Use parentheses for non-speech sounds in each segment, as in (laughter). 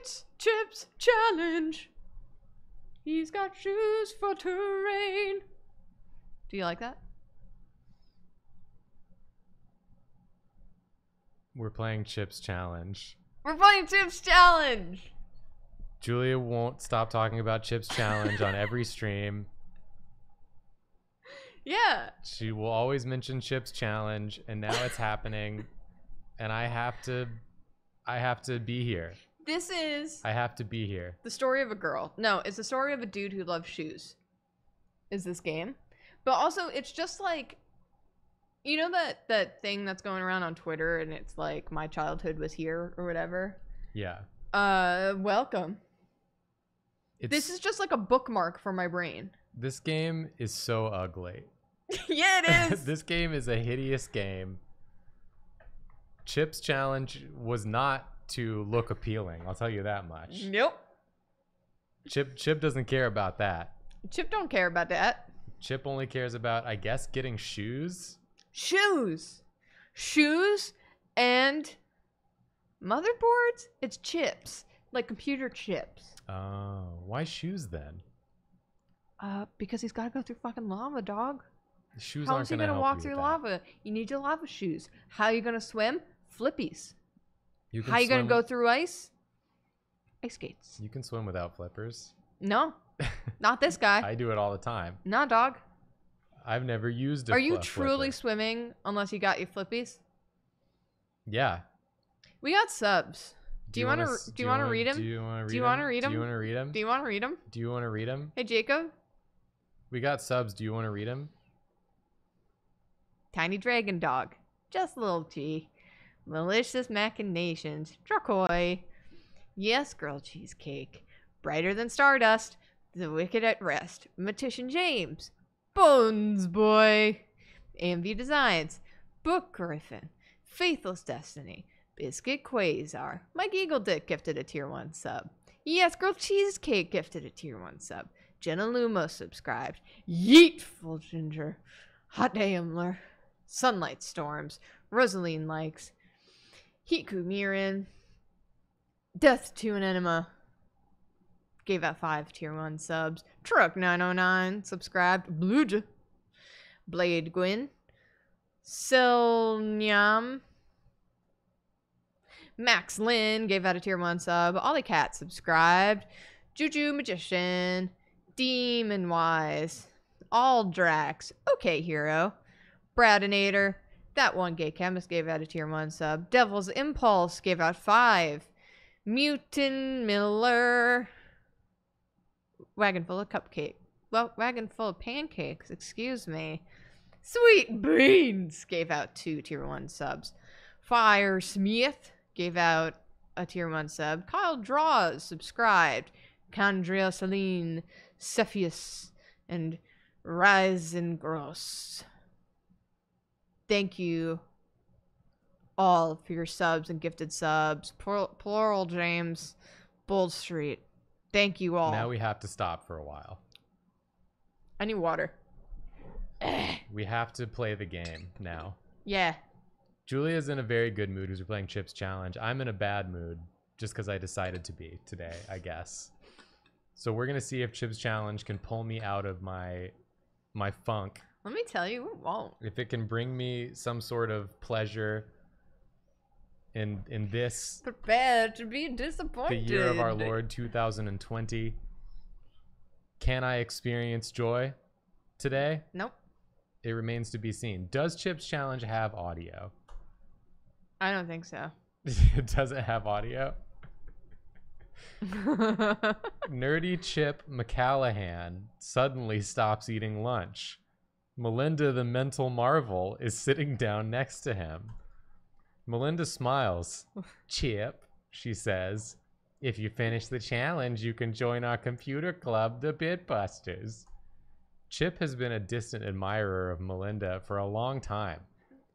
It's Chip's challenge. He's got shoes for terrain. Do you like that? We're playing Chips Challenge. We're playing Chip's challenge. Julia won't stop talking about Chips Challenge on every (laughs) stream. Yeah. She will always mention Chips Challenge, and now it's happening, and I have to, I have to be here. This is I have to be here. the story of a girl. No, it's the story of a dude who loves shoes. Is this game? But also, it's just like, you know that that thing that's going around on Twitter, and it's like my childhood was here or whatever. Yeah. Uh, welcome. It's, This is just like a bookmark for my brain. this game is so ugly. (laughs) (laughs) yeah, it is. this game is a hideous game. Chips Challenge was not to look appealing. I'll tell you that much. nope. Chip Chip doesn't care about that. Chip don't care about that. Chip only cares about, I guess, getting shoes. Shoes, shoes, and motherboards. It's chips, like computer chips. Oh, why shoes then? Uh, because he's got to go through fucking lava, dog. Shoes How aren't is he gonna, gonna walk through lava? You need your lava shoes. How are you gonna swim? Flippies. You How you gonna go through ice? Ice skates. You can swim without flippers. No, (laughs) not this guy. I do it all the time. Nah, dog. I've never used a Are you truly flipper. swimming unless you got your flippies? Yeah. We got subs. Do you want wanna Do you want to read them? Do you want to read them? Do you want to read them? Do you want to read them? Do you want to read them? Hey, Jacob. We got subs. Do you want to read them? Tiny Dragon Dog. Just a little T. Malicious Machinations. Dracoy. Yes, Girl Cheesecake. Brighter Than Stardust. The Wicked at Rest. Matician James. Bones Boy. AMV Designs. Book Griffin. Faithless Destiny. Biscuit Quasar. Mike Eagle Dick gifted a tier 1 sub. Yes, Girl Cheesecake gifted a tier 1 sub. Jenna Lumos subscribed. Yeetful Ginger. Hot Daimler. Sunlight Storms. Rosaline likes. Hiku Mirin. Death to an Enema. Gave out five tier one subs. Truck 909 subscribed. Bluja. Blade Gwyn. Selnyam. Max Lynn gave out a tier one sub. Ollie Cat subscribed. Juju Magician. Demon Wise. Aldrax. Okay, Hero. Bradinator. That one gay chemist gave out a tier one sub. Devil's Impulse gave out five. Mutant Miller. Wagon full of cupcake. Well, wagon full of pancakes, excuse me. Sweet Beans gave out two tier one subs. Fire Smith gave out a tier one sub. Kyle Draws subscribed. Candria Celine, Cepheus, and Rise and Gross. Thank you all for your subs and gifted subs. Plural, plural James, Bold Street. Thank you all. Now we have to stop for a while. I need water. (sighs) We have to play the game now. Yeah. Julia's in a very good mood because we're playing Chips Challenge. I'm in a bad mood just because I decided to be today, I guess. So we're gonna see if Chips Challenge can pull me out of my my funk. Let me tell you, it won't. If it can bring me some sort of pleasure in in this Prepare to be disappointed. the year of our Lord 2020. Can I experience joy today? Nope. It remains to be seen. Does Chips Challenge have audio? I don't think so. (laughs) It doesn't have audio? (laughs) Nerdy Chip McCallahan suddenly stops eating lunch. Melinda the mental marvel is sitting down next to him. Melinda smiles. Chip, she says, if you finish the challenge, you can join our computer club, the Bitbusters. Chip has been a distant admirer of Melinda for a long time.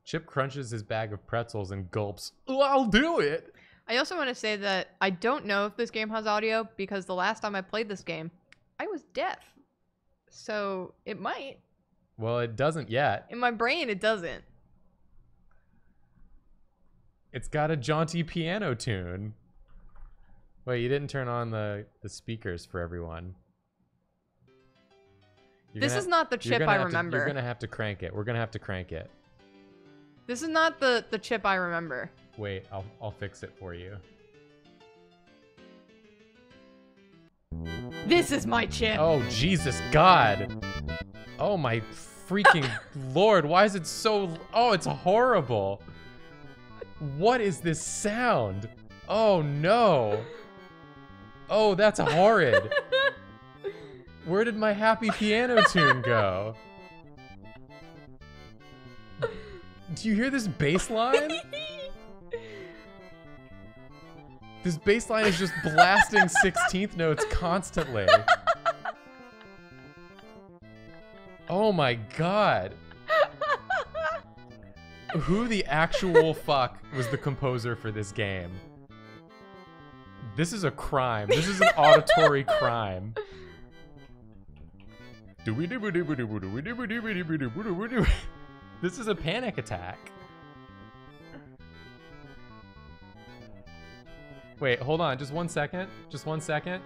Chip crunches his bag of pretzels and gulps, "Oh, I'll do it! I also want to say that I don't know if this game has audio because the last time I played this game, I was deaf. So it might. Well, it doesn't yet. In my brain, it doesn't. It's got a jaunty piano tune. Wait, you didn't turn on the the speakers for everyone. You're this is not the chip I have to- remember. you're gonna have to crank it. We're gonna have to crank it. This is not the the chip I remember. Wait, I'll I'll fix it for you. This is my chip. Oh Jesus God! Oh my freaking (laughs) lord! Why is it so? Oh, it's horrible. What is this sound? Oh no! Oh, that's horrid. (laughs) Where did my happy piano tune go? (laughs) Do you hear this bass line? This bass line is just blasting 16th notes constantly. Oh my god. Who the actual (laughs) fuck was the composer for this game? This is a crime. This is an auditory (laughs) crime. (laughs) This is a panic attack. Wait, hold on. Just one second. Just one second.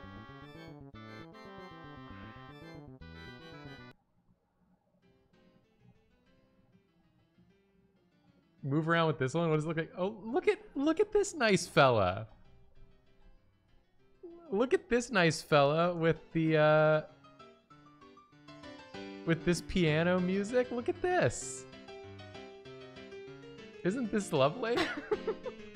Move around with this one. What does it look like? Oh, look at look at this nice fella. Look at this nice fella with the uh with this piano music. Look at this. Isn't this lovely? (laughs)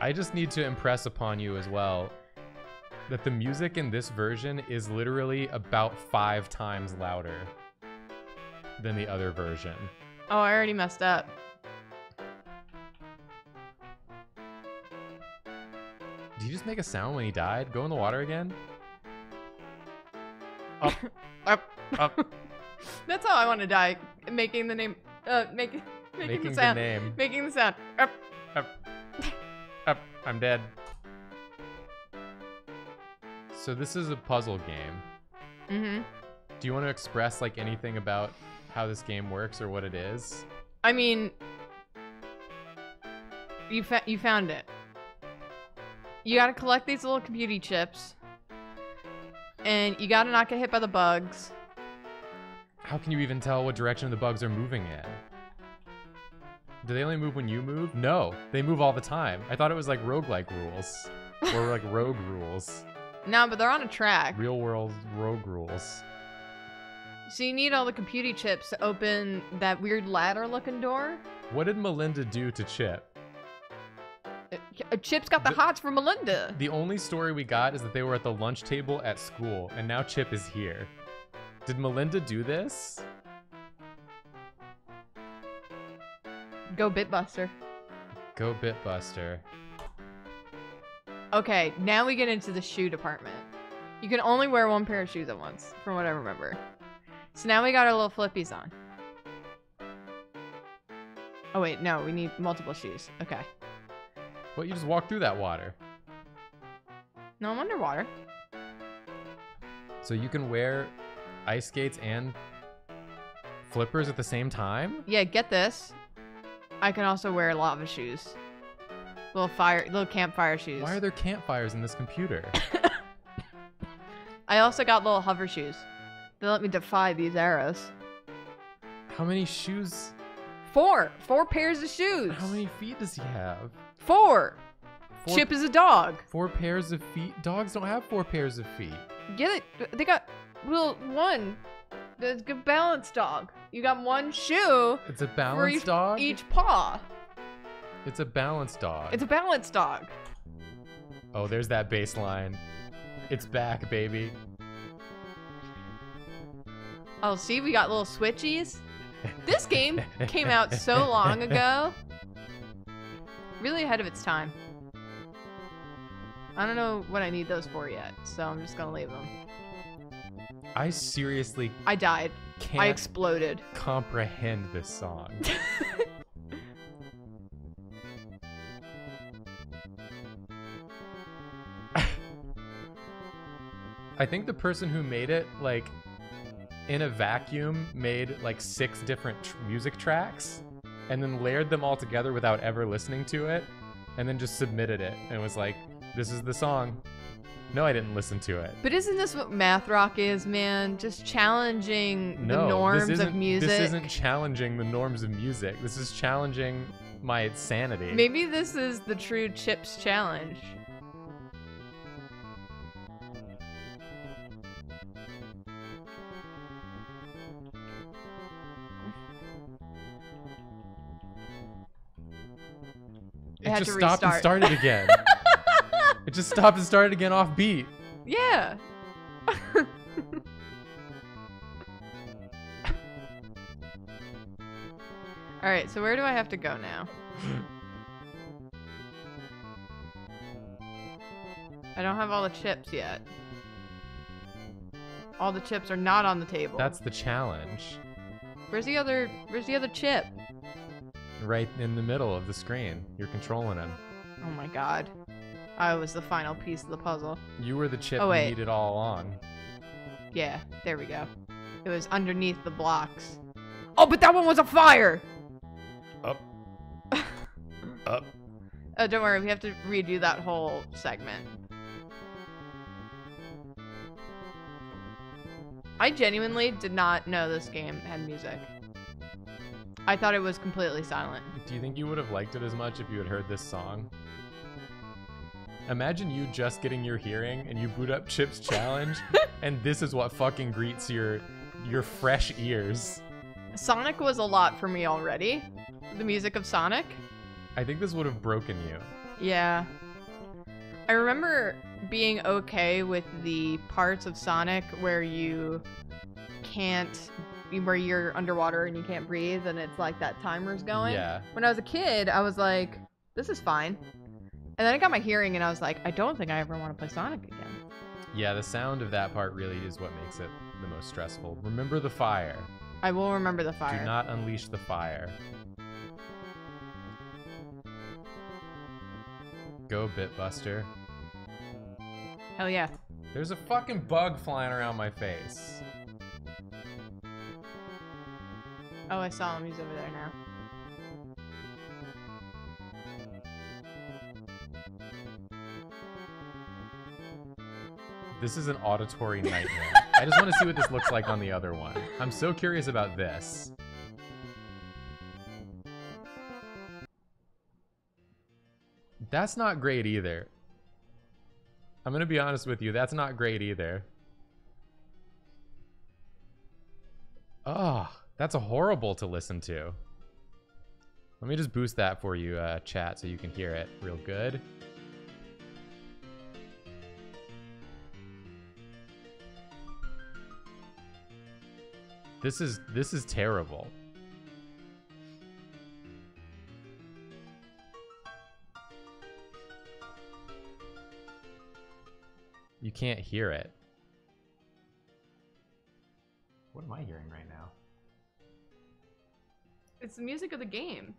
I just need to impress upon you as well that the music in this version is literally about five times louder than the other version. Oh, I already messed up. Did you just make a sound when he died? Go in the water again? Up, up, up. (laughs) That's how I want to die. Making the name. Uh, making making, Making the the sound. name. Making the sound. Up. Up, up. I'm dead. So this is a puzzle game. Mm-hmm. Do you want to express like anything about how this game works or what it is? I mean, you fa- you found it. You gotta collect these little computer chips, and you gotta not get hit by the bugs. How can you even tell what direction the bugs are moving in? Do they only move when you move? No, they move all the time. I thought it was like roguelike rules. (laughs) or like rogue rules. No, but they're on a track. Real world rogue rules. So you need all the computer chips to open that weird ladder-looking door. What did Melinda do to Chip? Uh, Chip's got the, The- hots for Melinda. The only story we got is that they were at the lunch table at school, and now Chip is here. Did Melinda do this? Go Bitbuster. Go Bitbuster. Okay, now we get into the shoe department. You can only wear one pair of shoes at once, from what I remember. So now we got our little flippies on. Oh wait, no, we need multiple shoes. Okay. What, you just walk through that water? No, I'm underwater. So you can wear ice skates and flippers at the same time? Yeah, get this. I can also wear lava shoes. Little fire, little campfire shoes. Why are there campfires in this computer? (laughs) I also got little hover shoes. They let me defy these arrows. How many shoes? Four, four pairs of shoes. How many feet does he have? Four. Four, Chip is a dog. four pairs of feet? Dogs don't have four pairs of feet. Get it? They got well one. The good balanced dog. You got one shoe It's a for balanced each, dog? each paw. It's a balanced dog. It's a balanced dog. oh, there's that baseline. It's back, baby. Oh, see, we got little switchies. This game (laughs) came out so long ago. Really ahead of its time. I don't know what I need those for yet, so I'm just gonna leave them. I seriously I died can't. I exploded. Comprehend this song. (laughs) I think the person who made it, like, in a vacuum, made like six different tr music tracks and then layered them all together without ever listening to it and then just submitted it and was like, this is the song. No, I didn't listen to it. But isn't this what math rock is, man? Just challenging No, the norms of music. This isn't challenging the norms of music. This is challenging my sanity. Maybe this is the true chips challenge. it just to stopped and started again. (laughs) it just stopped and started again off beat. Yeah. (laughs) All right, so where do I have to go now? I don't have all the chips yet. All the chips are not on the table. That's the challenge. Where's the other where's the other chip? Right in the middle of the screen. You're controlling him. Oh my god. I was the final piece of the puzzle. You were the chip Oh, you wait. needed all along. Yeah, there we go. It was underneath the blocks. Oh, but that one was a fire! Up. (laughs) Up. Oh, don't worry, we have to redo that whole segment. I genuinely did not know this game had music. I thought it was completely silent. Do you think you would have liked it as much if you had heard this song? Imagine you just getting your hearing and you boot up Chip's Challenge, (laughs) and this is what fucking greets your your fresh ears. Sonic was a lot for me already. The music of Sonic. I think this would have broken you. Yeah. I remember being okay with the parts of Sonic where you can't, where you're underwater and you can't breathe and it's like that timer's going. Yeah. When I was a kid, I was like, this is fine. And then I got my hearing and I was like, I don't think I ever want to play Sonic again. Yeah, the sound of that part really is what makes it the most stressful. Remember the fire. I will remember the fire. Do not unleash the fire. Go, Bitbuster. Hell yeah. There's a fucking bug flying around my face. Oh, I saw him. He's over there now. This is an auditory nightmare. I just want to see what this looks like on the other one. I'm so curious about this. That's not great either. I'm gonna be honest with you, that's not great either. Oh, that's horrible to listen to. Let me just boost that for you, uh, chat, so you can hear it real good. This is this is terrible. You can't hear it. What am I hearing right now? It's the music of the game.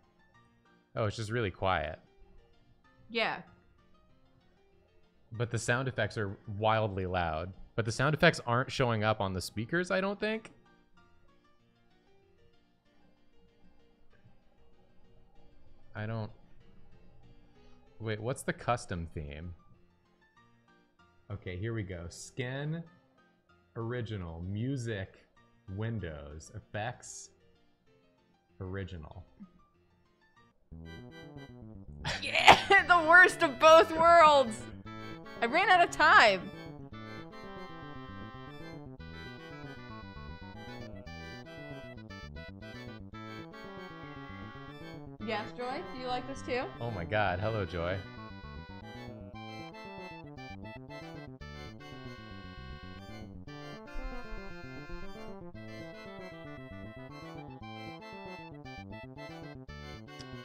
Oh, it's just really quiet. Yeah. But the sound effects are wildly loud. But the sound effects aren't showing up on the speakers, I don't think. I don't. Wait, what's the custom theme? Okay, here we go. Skin, original, music, Windows, effects, original. (laughs) Yeah, the worst of both worlds. I ran out of time. Yes, Joy, do you like this too? Oh my god, hello, Joy.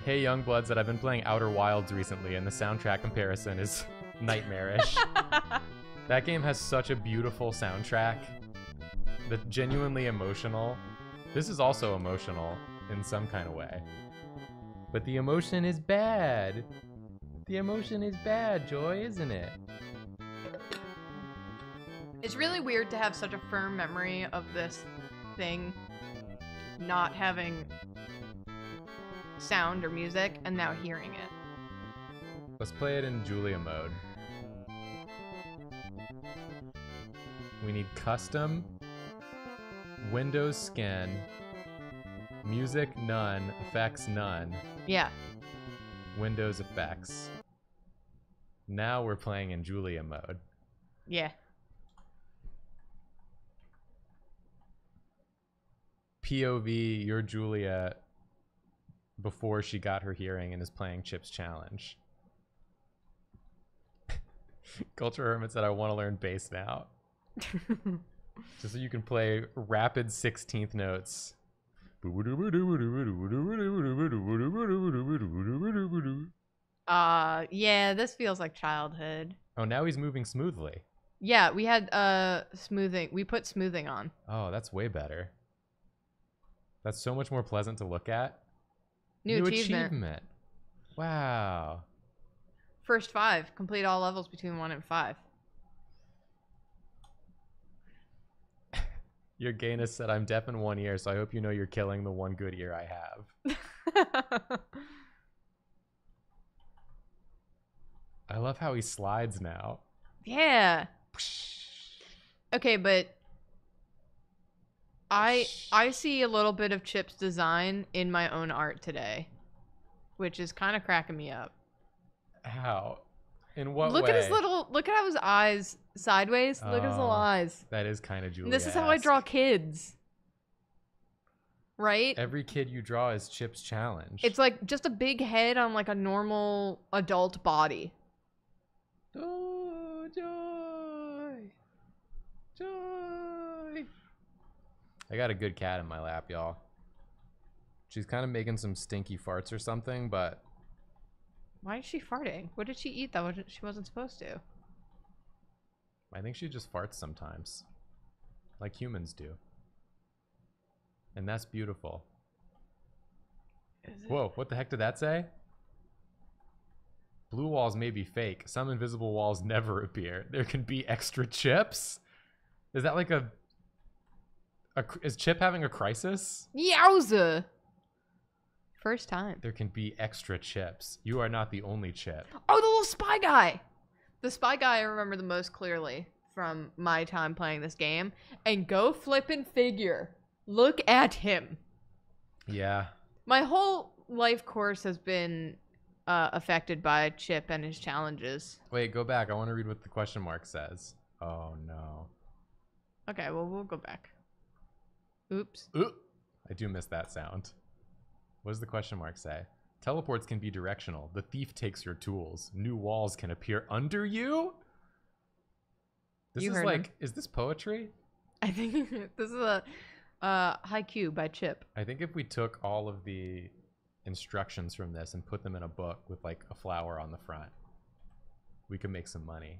Hey, young bloods, that I've been playing Outer Wilds recently, and the soundtrack comparison is (laughs) nightmarish. (laughs) that game has such a beautiful soundtrack that's genuinely emotional. This is also emotional in some kind of way. But the emotion is bad. The emotion is bad, Joy, isn't it? It's really weird to have such a firm memory of this thing not having sound or music and now hearing it. Let's play it in Julia mode. We need custom, Windows skin, music none, effects none, Yeah. Windows effects. Now we're playing in Julia mode. Yeah. POV, you're Julia before she got her hearing and is playing Chip's Challenge. (laughs) Culture Hermit said, I want to learn bass now. (laughs) Just so you can play rapid 16th notes. Uh yeah, this feels like childhood. Oh, now he's moving smoothly. Yeah, we had uh smoothing. We put smoothing on. Oh, that's way better. That's so much more pleasant to look at. New, achievement. Wow. First 5, complete all levels between 1 and 5. Your Gainus said, I'm deaf in one ear, so I hope you know you're killing the one good ear I have. (laughs) I love how he slides now. yeah. Okay, but I I see a little bit of Chip's design in my own art today, which is kind of cracking me up. How? In what look way? at his little look at how his eyes sideways. Look at his little Oh, eyes. That is kind of Julia. This is how I draw kids. Right? Every kid you draw is Chip's challenge. It's like just a big head on like a normal adult body. Oh, joy. Joy. I got a good cat in my lap, y'all. She's kind of making some stinky farts or something, but Why is she farting? What did she eat that wasn't- she wasn't supposed to? I think she just farts sometimes. Like humans do. And that's beautiful. Whoa, what the heck did that say? Blue walls may be fake. Some invisible walls never appear. There can be extra chips? Is that like a, a is Chip having a crisis? Yowza! First time. There can be extra chips. You are not the only chip. Oh, the little spy guy! The spy guy I remember the most clearly from my time playing this game. And go flippin' figure. Look at him. Yeah. My whole life course has been uh, affected by Chip and his challenges. Wait, go back. I want to read what the question mark says. Oh no. Okay, well, we'll go back. Oops. Ooh, I do miss that sound. What does the question mark say? Teleports can be directional. The thief takes your tools. New walls can appear under you. This You is like, him. is this poetry? (laughs) I think (laughs) this is a uh, haiku by Chip. I think if we took all of the instructions from this and put them in a book with like a flower on the front, we could make some money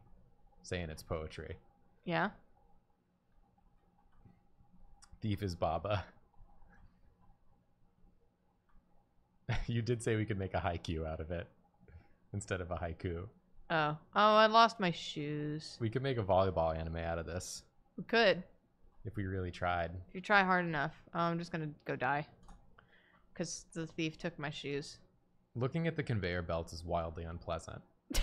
saying it's poetry. Yeah? Thief is Baba. (laughs) (laughs) you did say we could make a haiku out of it instead of a haiku. Oh. Oh, I lost my shoes. We could make a volleyball anime out of this We could. if we really tried. If you try hard enough. Oh, I'm just gonna go die. Because the thief took my shoes. Looking at the conveyor belts is wildly unpleasant. (laughs)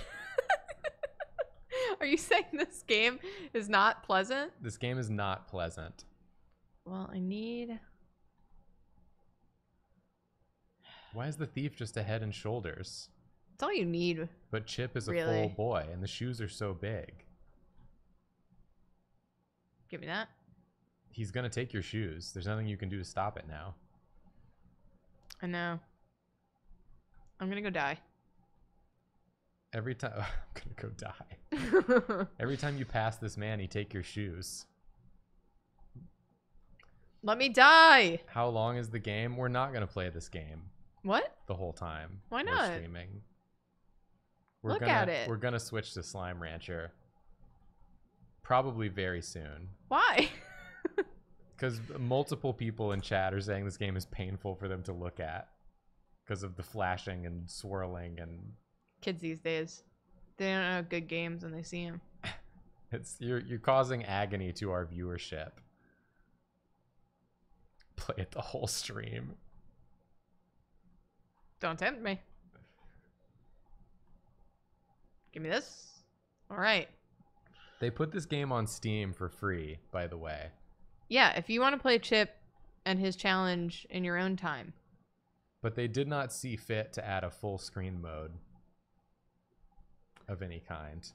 Are you saying this game is not pleasant? This game is not pleasant. Well, I need. Why is the thief just a head and shoulders? It's all you need. But Chip is a Really? full boy and the shoes are so big. Give me that. He's gonna take your shoes. There's nothing you can do to stop it now. I know. I'm gonna go die. Every time (laughs) I'm gonna go die. (laughs) Every time you pass this man, he take your shoes. Let me die. How long is the game? We're not gonna play this game What? the whole time. Why not? we're? Streaming. We're Look gonna, at it. We're gonna switch to Slime Rancher. Probably very soon. Why? (laughs) Because multiple people in chat are saying this game is painful for them to look at. Because of the flashing and swirling and Kids these days, they don't know good games when they see them. (laughs) It's you're you're causing agony to our viewership. Play it the whole stream. Don't tempt me. Give me this. All right. They put this game on Steam for free, by the way. Yeah, if you want to play Chip and his challenge in your own time. But they did not see fit to add a full screen mode of any kind.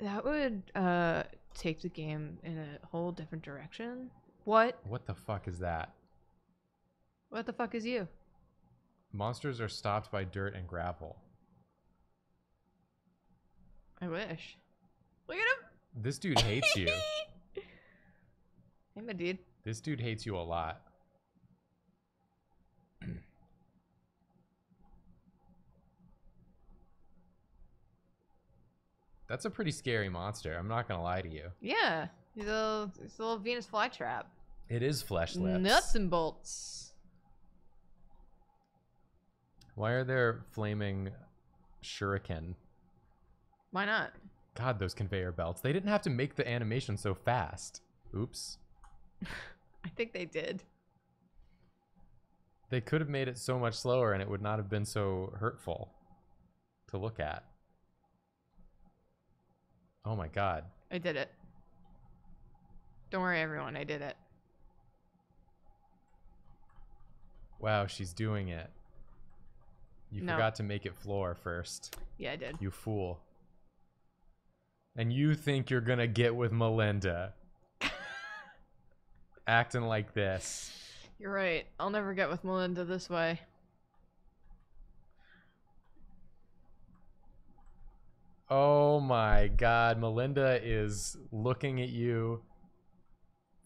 That would uh take the game in a whole different direction. What? What the fuck is that? What the fuck is you? Monsters are stopped by dirt and gravel. I wish. Look at him. This dude hates you. (laughs) Hey, my dude. This dude hates you a lot. (clears throat) That's a pretty scary monster. I'm not gonna lie to you. Yeah, he's a, he's a little Venus flytrap. It is flesh lips. Nuts and bolts. Why are there flaming shuriken? Why not? God, those conveyor belts. They didn't have to make the animation so fast. Oops. (laughs) I think they did. They could have made it so much slower and it would not have been so hurtful to look at. Oh my god. I did it. Don't worry, everyone. I did it. Wow, she's doing it. You No. forgot to make it floor first. Yeah, I did. You fool. And you think you're gonna get with Melinda. (laughs) Acting like this. You're right. I'll never get with Melinda this way. Oh my god, Melinda is looking at you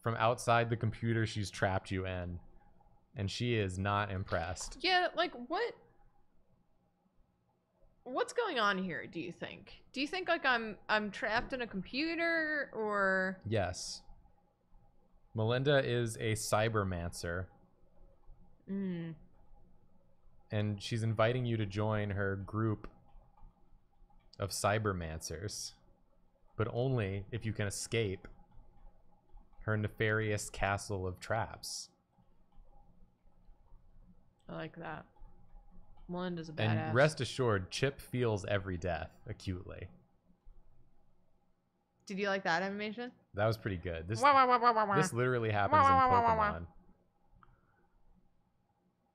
from outside the computer she's trapped you in. And she is not impressed. Yeah, like what? What's going on here? Do you think? Do you think like I'm I'm trapped in a computer or? Yes. Melinda is a cybermancer, Mm. and she's inviting you to join her group of cybermancers, but only if you can escape her nefarious castle of traps. I like that. Melinda's a badass. And rest assured, Chip feels every death acutely. Did you like that animation? That was pretty good. This Wah, wah, wah, wah, wah, wah. this literally happens in Wah, wah, wah, wah, wah. Pokemon.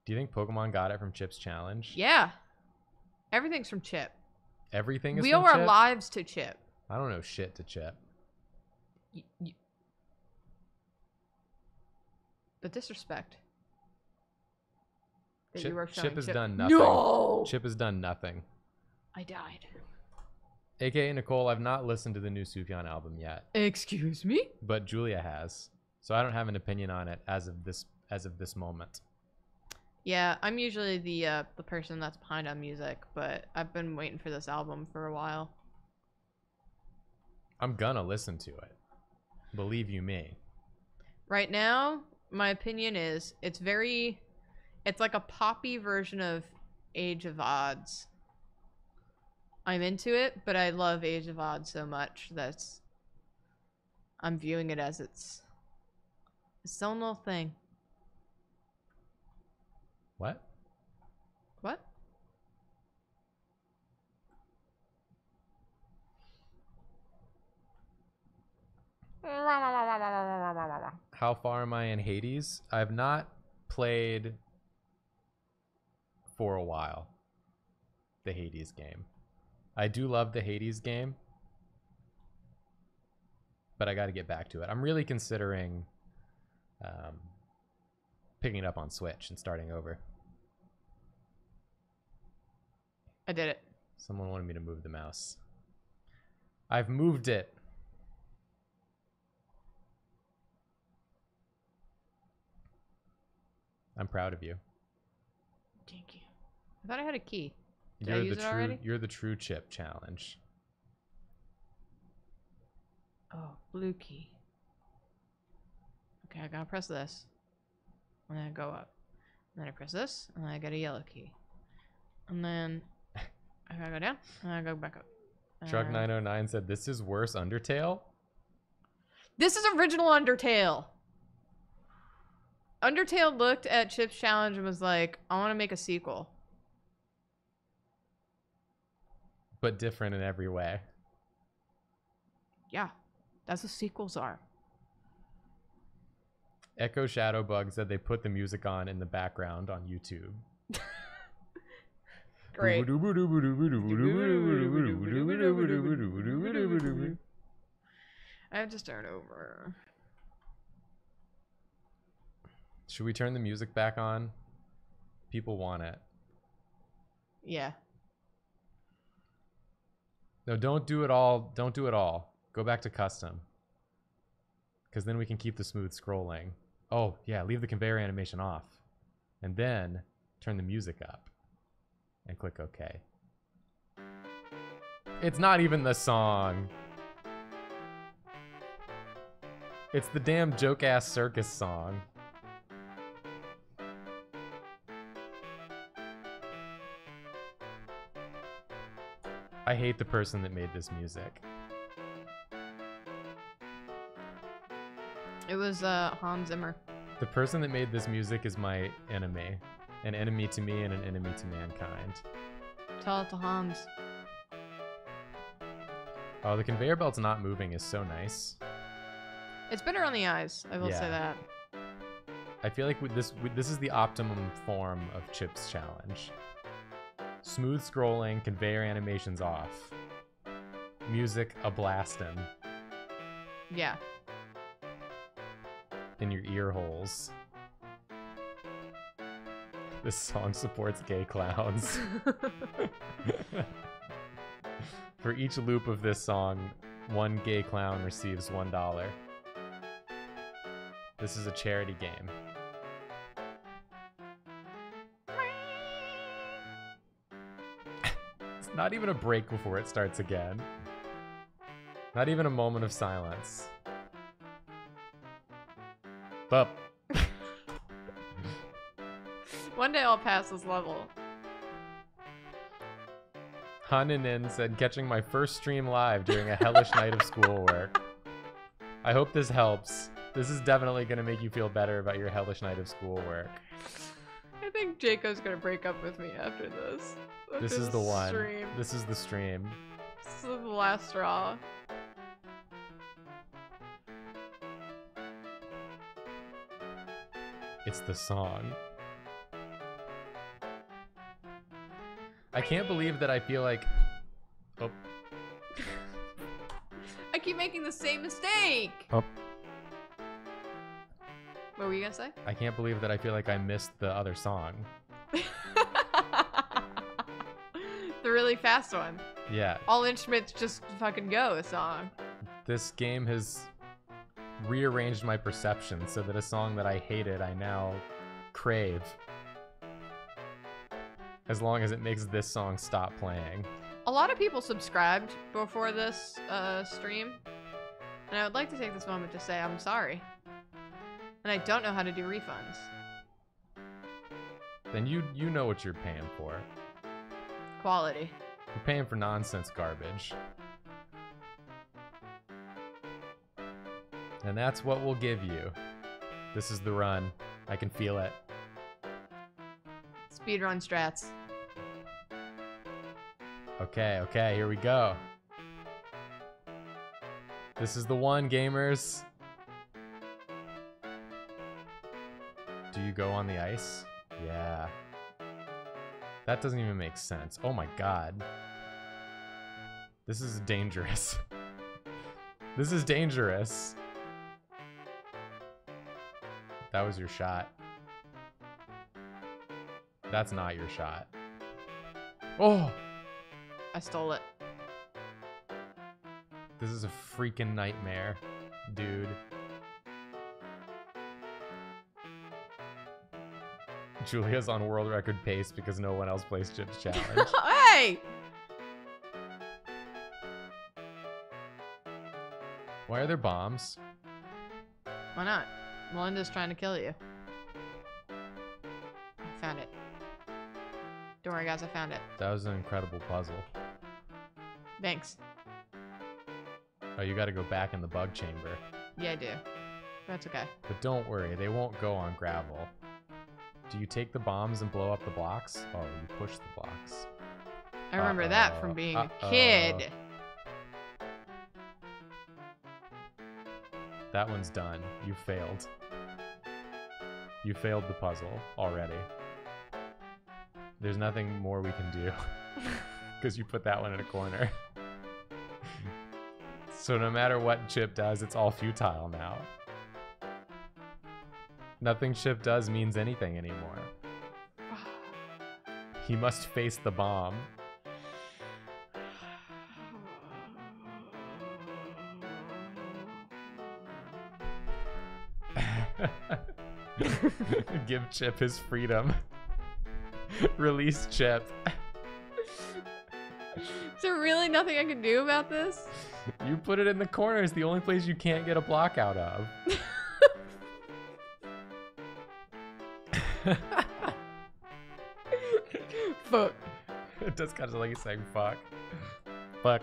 Do you think Pokemon got it from Chip's challenge? Yeah. Everything's from Chip. Everything is We from owe our Chip? lives to Chip. I don't know shit to Chip. Y- y- The disrespect. That you Chip, are Chip has Chip. done nothing. No. Chip has done nothing. I died. AKA Nicole, I've not listened to the new Sufjan album yet, Excuse me. but Julia has. So I don't have an opinion on it as of this as of this moment. Yeah, I'm usually the uh, the person that's behind on music, but I've been waiting for this album for a while. I'm gonna listen to it. Believe you me. Right now, my opinion is it's very it's like a poppy version of Age of Adz. I'm into it, but I love Age of Adz so much that I'm viewing it as its its own little thing. What? What? How far am I in Hades? I've not played for a while the Hades game. I do love the Hades game, but I got to get back to it. I'm really considering um, picking it up on Switch and starting over. I did it. Someone wanted me to move the mouse. I've moved it. I'm proud of you. You. I thought I had a key. Did You're use the it true already? you're the true chip challenge. Oh, blue key. Okay, I gotta press this. And then I go up. And then I press this, and then I get a yellow key. And then (laughs) I gotta go down, and I go back up. Truck And- 909 said this is worse Undertale. This is original Undertale. Undertale looked at Chip's challenge and was like, I want to make a sequel. But different in every way. Yeah, that's what sequels are. Echo Shadow Shadowbug said they put the music on in the background on YouTube. (laughs) Great. (laughs) I have to start over. Should we turn the music back on? People want it. Yeah. No, don't do it all. Don't do it all. Go back to custom. Because then we can keep the smooth scrolling. Oh, yeah, leave the conveyor animation off. And then turn the music up. And click OK. It's not even the song. It's the damn joke ass circus song. I hate the person that made this music. It was uh, Hans Zimmer. The person that made this music is my enemy. An enemy to me and an enemy to mankind. Tell it to Hans. Oh, the conveyor belt's not moving is so nice. It's better on the eyes. I will Yeah. say that. I feel like with this this is the optimum form of Chip's challenge. Smooth scrolling, conveyor animations off. Music a blastin' Yeah. in your ear holes. This song supports gay clowns. (laughs) (laughs) For each loop of this song, one gay clown receives one dollar. This is a charity game. Not even a break before it starts again. Not even a moment of silence. But (laughs) One day I'll pass this level. Haninen said, catching my first stream live during a hellish (laughs) night of schoolwork. I hope this helps. This is definitely going to make you feel better about your hellish night of schoolwork. Jacob's gonna break up with me after this. This is the one. Stream. This is the stream. This is the last straw. It's the song. I can't believe that I feel like. Oh, (laughs) I keep making the same mistake. Oh. What were you gonna say? I can't believe that I feel like I missed the other song. (laughs) the really fast one. Yeah, All instruments just fucking go a song. this game has rearranged my perception so that a song that I hated I now crave. As long as it makes this song stop playing. A lot of people subscribed before this uh, stream, and I would like to take this moment to say I'm sorry. And I don't know how to do refunds. Then you you know what you're paying for. Quality. You're paying for nonsense garbage. And that's what we'll give you. This is the run. I can feel it. Speedrun strats. Okay, okay, here we go. This is the one, gamers. You go on the ice? Yeah. That doesn't even make sense. Oh my god. This is dangerous. (laughs) this is dangerous. That was your shot. That's not your shot. Oh! I stole it. This is a freaking nightmare, dude. (laughs) Julia's on world record pace because no one else plays Chip's challenge. (laughs) hey! Why are there bombs? Why not? Melinda's trying to kill you. I found it. Don't worry, guys, I found it. That was an incredible puzzle. Thanks. Oh, you gotta go back in the bug chamber. Yeah, I do. That's okay. But don't worry, they won't go on gravel. Do you take the bombs and blow up the blocks? Oh, you push the blocks. I remember that Uh-oh, from being uh-oh. a kid. That one's done. You failed. You failed the puzzle already. There's nothing more we can do (laughs) (laughs) because you put that one in a corner. (laughs) so no matter what Chip does, it's all futile now. Nothing Chip does means anything anymore. He must face the bomb. (laughs) Give Chip his freedom. Release Chip. Is there really nothing I can do about this? You put it in the corner. It's the only place you can't get a block out of. Fuck. it does kind of like he's saying fuck. Fuck.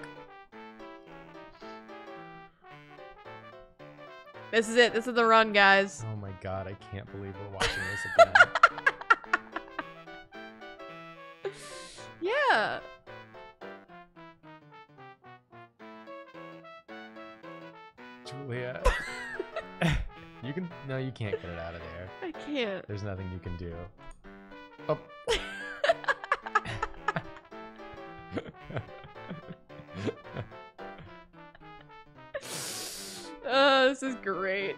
This is it. This is the run, guys. Oh my god, I can't believe we're watching this again. (laughs) Yeah. No, you can't get it out of there. I can't. There's nothing you can do. (laughs) Oh. Oh, this is great.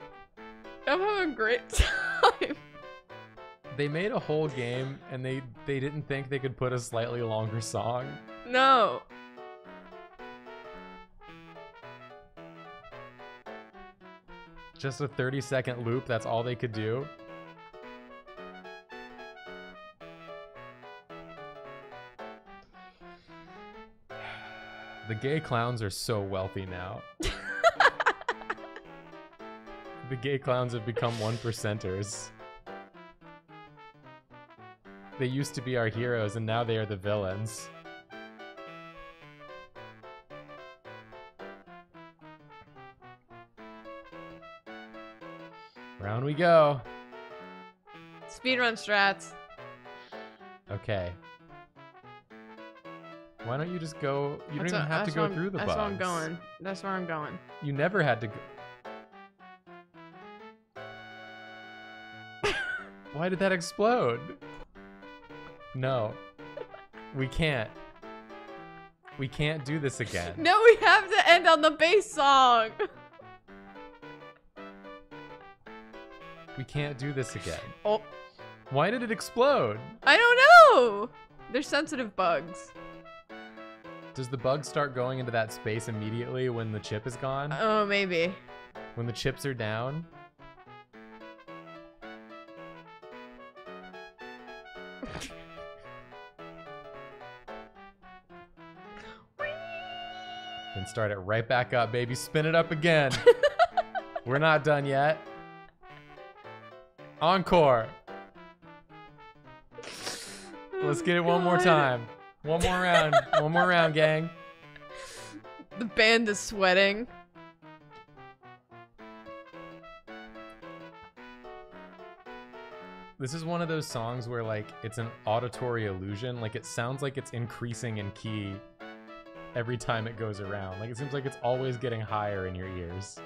I'm having a great time. they made a whole game and they they didn't think they could put a slightly longer song. No. Just a 30 second loop, that's all they could do. The gay clowns are so wealthy now. (laughs) the gay clowns have become one percenters. They used to be our heroes and now they are the villains. We go. Speedrun strats. Okay. Why don't you just go? You don't even what- have to go through the That's bugs. where I'm going. That's where I'm going. You never had to go. (laughs) Why did that explode? No. We can't. We can't do this again. (laughs) No, we have to end on the bass song. (laughs) We can't do this again. Oh, Why did it explode? I don't know. They're sensitive bugs. Does the bug start going into that space immediately when the chip is gone? Oh, maybe. When the chips are down? (laughs) Then start it right back up, baby. Spin it up again. (laughs) We're not done yet. Encore. Let's get it one more time. One more round. one more round, gang. The band is sweating. This is one of those songs where like it's an auditory illusion. Like it sounds like it's increasing in key every time it goes around. Like it seems like it's always getting higher in your ears.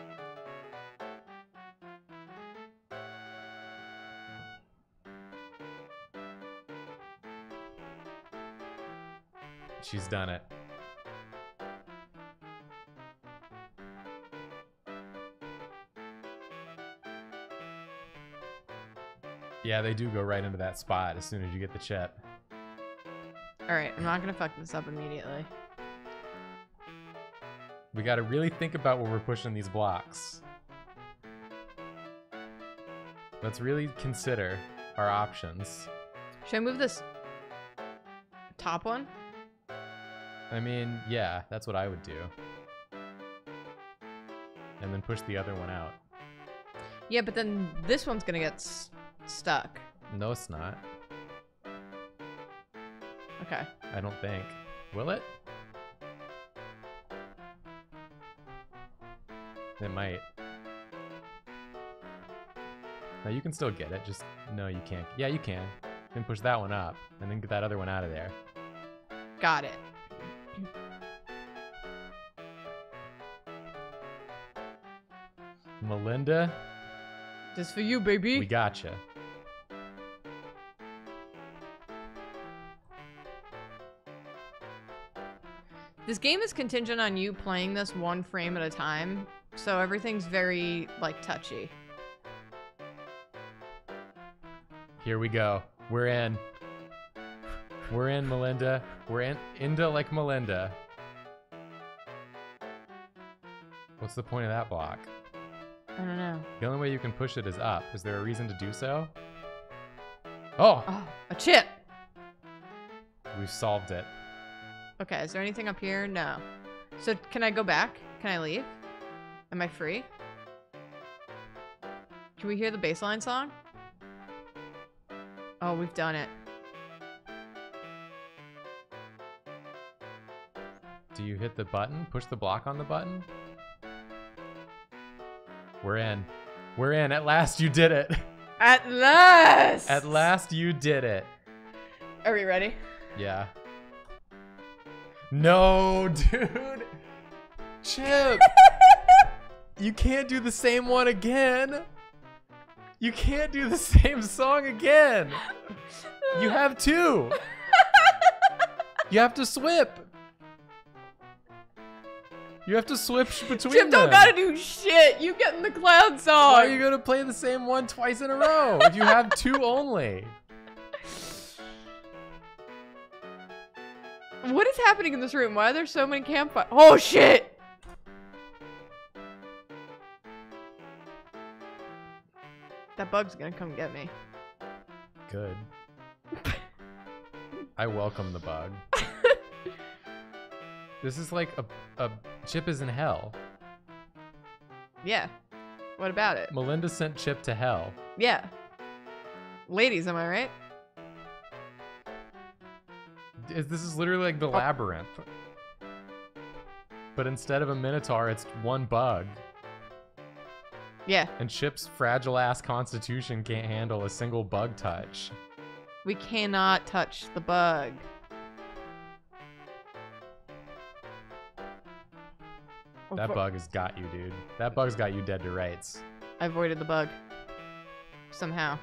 She's done it. Yeah, they do go right into that spot as soon as you get the chip. All right, I'm not gonna fuck this up immediately. We got to really think about where we're pushing these blocks. Let's really consider our options. Should I move this top one? I mean, yeah, that's what I would do. And then push the other one out. Yeah, but then this one's gonna get s- stuck. No, it's not. Okay. I don't think. Will it? It might. Now you can still get it. Just no, you can't. Yeah, you can. Then push that one up, and then get that other one out of there. Got it. Melinda, Just for you, baby. we gotcha. This game is contingent on you playing this one frame at a time, so everything's very like touchy. Here we go. We're in. We're in, Melinda. We're in. Inda like Melinda. What's the point of that block? I don't know. The only way you can push it is up. Is there a reason to do so? Oh, Oh, a chip. we've solved it. Okay, is there anything up here? No. So can I go back? Can I leave? Am I free? Can we hear the bass line song? Oh, we've done it. Do you hit the button? Push the block on the button? We're in. We're in. At last you did it. At last! At last you did it. Are we ready? Yeah. No, (laughs) dude. Chip. (laughs) you can't do the same one again. You can't do the same song again. You have two. (laughs) You have to swip. You have to switch between Chip them. don't gotta do shit. You get in the clown song. Why are you gonna play the same one twice in a row if you have two (laughs) only? What is happening in this room? Why are there so many campfires? Oh shit! That bug's gonna come get me. Good. (laughs) I welcome the bug. (laughs) this is like a, a Chip is in hell. Yeah. What about it? Melinda sent Chip to hell. Yeah. Ladies, am I right? This is literally like the oh. labyrinth. But instead of a minotaur, it's one bug. Yeah. And Chip's fragile ass constitution can't handle a single bug touch. We cannot touch the bug. That bug has got you, dude. That bug's got you dead to rights. I avoided the bug. Somehow.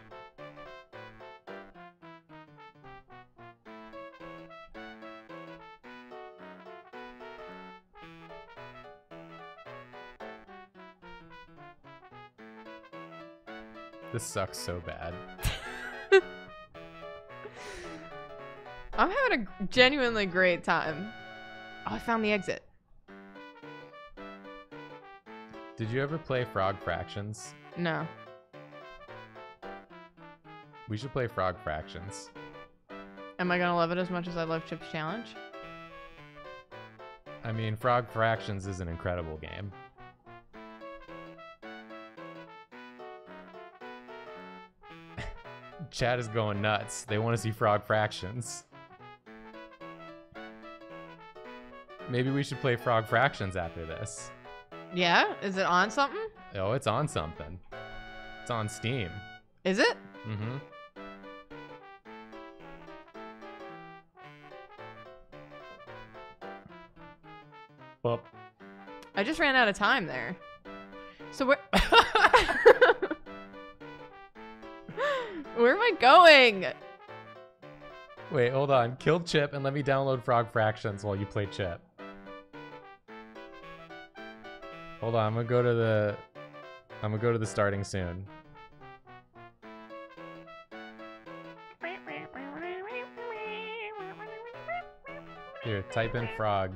This sucks so bad. (laughs) I'm having a genuinely great time. Oh, I found the exit. Did you ever play Frog Fractions? No. We should play Frog Fractions. Am I gonna love it as much as I love Chip's Challenge? I mean, Frog Fractions is an incredible game. (laughs) Chat is going nuts. They want to see Frog Fractions. Maybe we should play Frog Fractions after this. Yeah? Is it on something? Oh, it's on something. It's on Steam. Is it? Mm-hmm. Well, I just ran out of time there. So where (laughs) Where am I going? wait, hold on. Kill Chip and let me download Frog Fractions while you play Chip. Hold on, I'm gonna go to the I'm gonna go to the starting soon. Here, type in frog.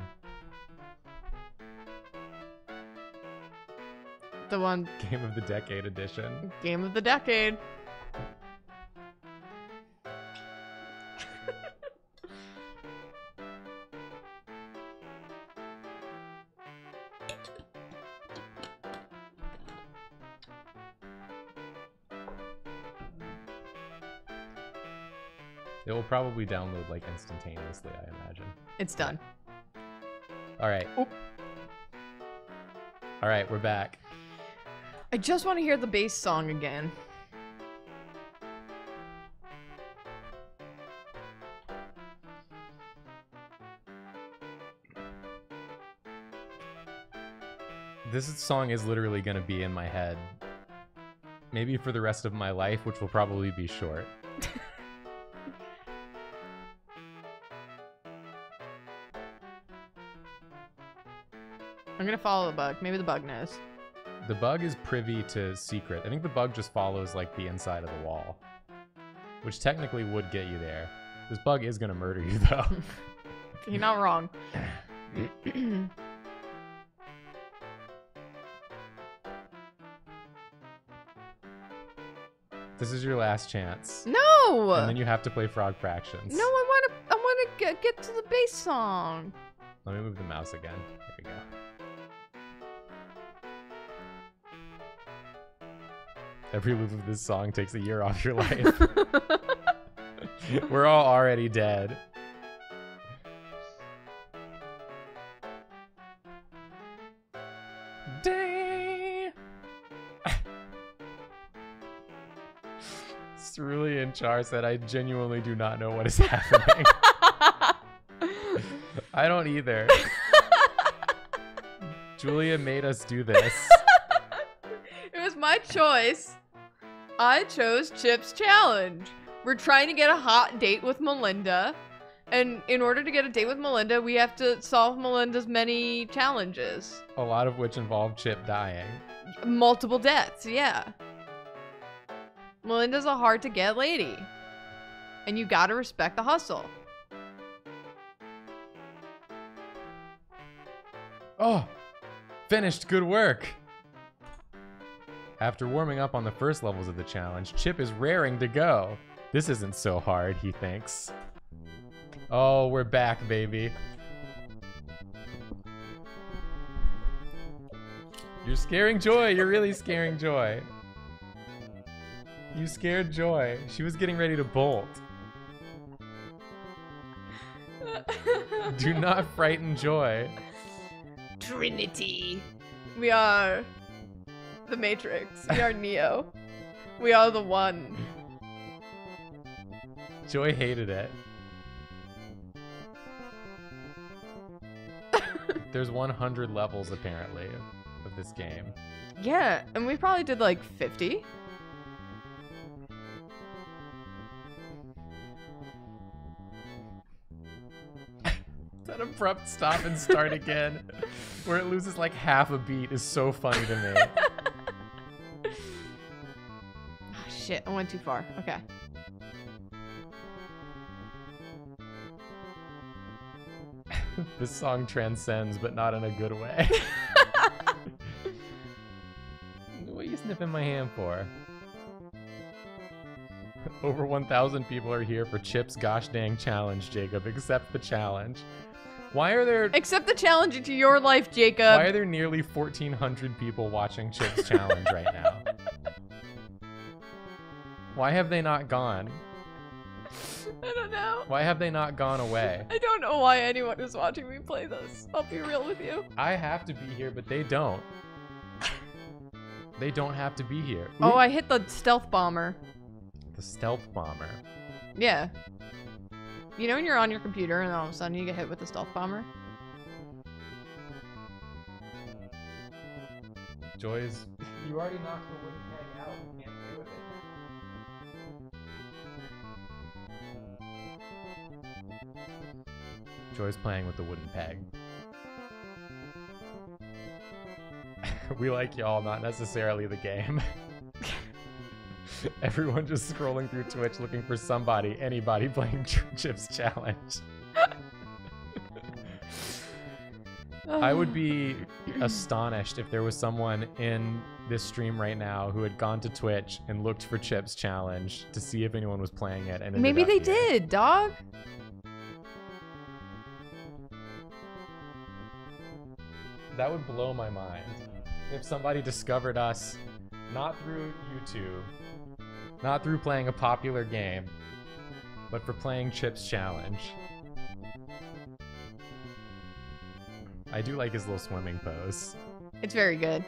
The one Game of the Decade edition. game of the decade. probably download like instantaneously, I imagine. It's done. All right. Oop. All right, we're back. I just want to hear the bass song again. This song is literally going to be in my head maybe for the rest of my life, which will probably be short. (laughs) I'm gonna follow the bug. Maybe the bug knows. The bug is privy to secret. I think the bug just follows like the inside of the wall, which technically would get you there. This bug is going to murder you though. (laughs) You're not wrong. (clears throat) this is your last chance. no. And then you have to play Frog Fractions. No, I want to. I want to get, get to the bass song. Let me move the mouse again. Every loop of this song takes a year off your (laughs) life. We're all already dead. Dang. Cerulean and Char said, I genuinely do not know what is happening. (laughs) I don't either. (laughs) Julia made us do this. it was my choice. I chose Chip's challenge. We're trying to get a hot date with Melinda. And in order to get a date with Melinda, we have to solve Melinda's many challenges. A lot of which involve Chip dying. Multiple deaths, yeah. Melinda's a hard to get lady. And you gotta respect the hustle. Oh, finished. Good work. After warming up on the first levels of the challenge, Chip is raring to go. This isn't so hard, he thinks. Oh, we're back, baby. You're scaring Joy. You're really scaring Joy. You scared Joy. She was getting ready to bolt. (laughs) Do not frighten Joy. Trinity. We are the Matrix. We are Neo. We are the one. Joy hated it. (laughs) There's 100 levels apparently of this game. Yeah, and we probably did like 50. That abrupt stop and start again, where it loses like half a beat, is so funny to me. (laughs) shit, I went too far. Okay. (laughs) this song transcends, but not in a good way. (laughs) what are you sniffing my hand for? (laughs) Over 1,000 people are here for Chip's gosh dang challenge, Jacob. Accept the challenge. Why are there Accept the challenge into your life, Jacob. why are there nearly 1,400 people watching Chip's challenge right now? Why have they not gone? I don't know. Why have they not gone away? I don't know why anyone is watching me play this. I'll be real with you. I have to be here, but they don't. They don't have to be here. Oh, Oop. I hit the stealth bomber. the stealth bomber. Yeah. You know when you're on your computer and all of a sudden you get hit with the stealth bomber? Joy's. You already knocked the wooden Joy's playing with the wooden peg. (laughs) we like y'all, not necessarily the game. (laughs) Everyone just scrolling through Twitch looking for somebody, anybody playing (laughs) Chip's challenge. I would be (sighs) astonished if there was someone in this stream right now who had gone to Twitch and looked for Chip's challenge to see if anyone was playing it. And Maybe they here. did, dog. That would blow my mind if somebody discovered us not through YouTube, not through playing a popular game, but for playing Chip's challenge. I do like his little swimming pose. It's very good.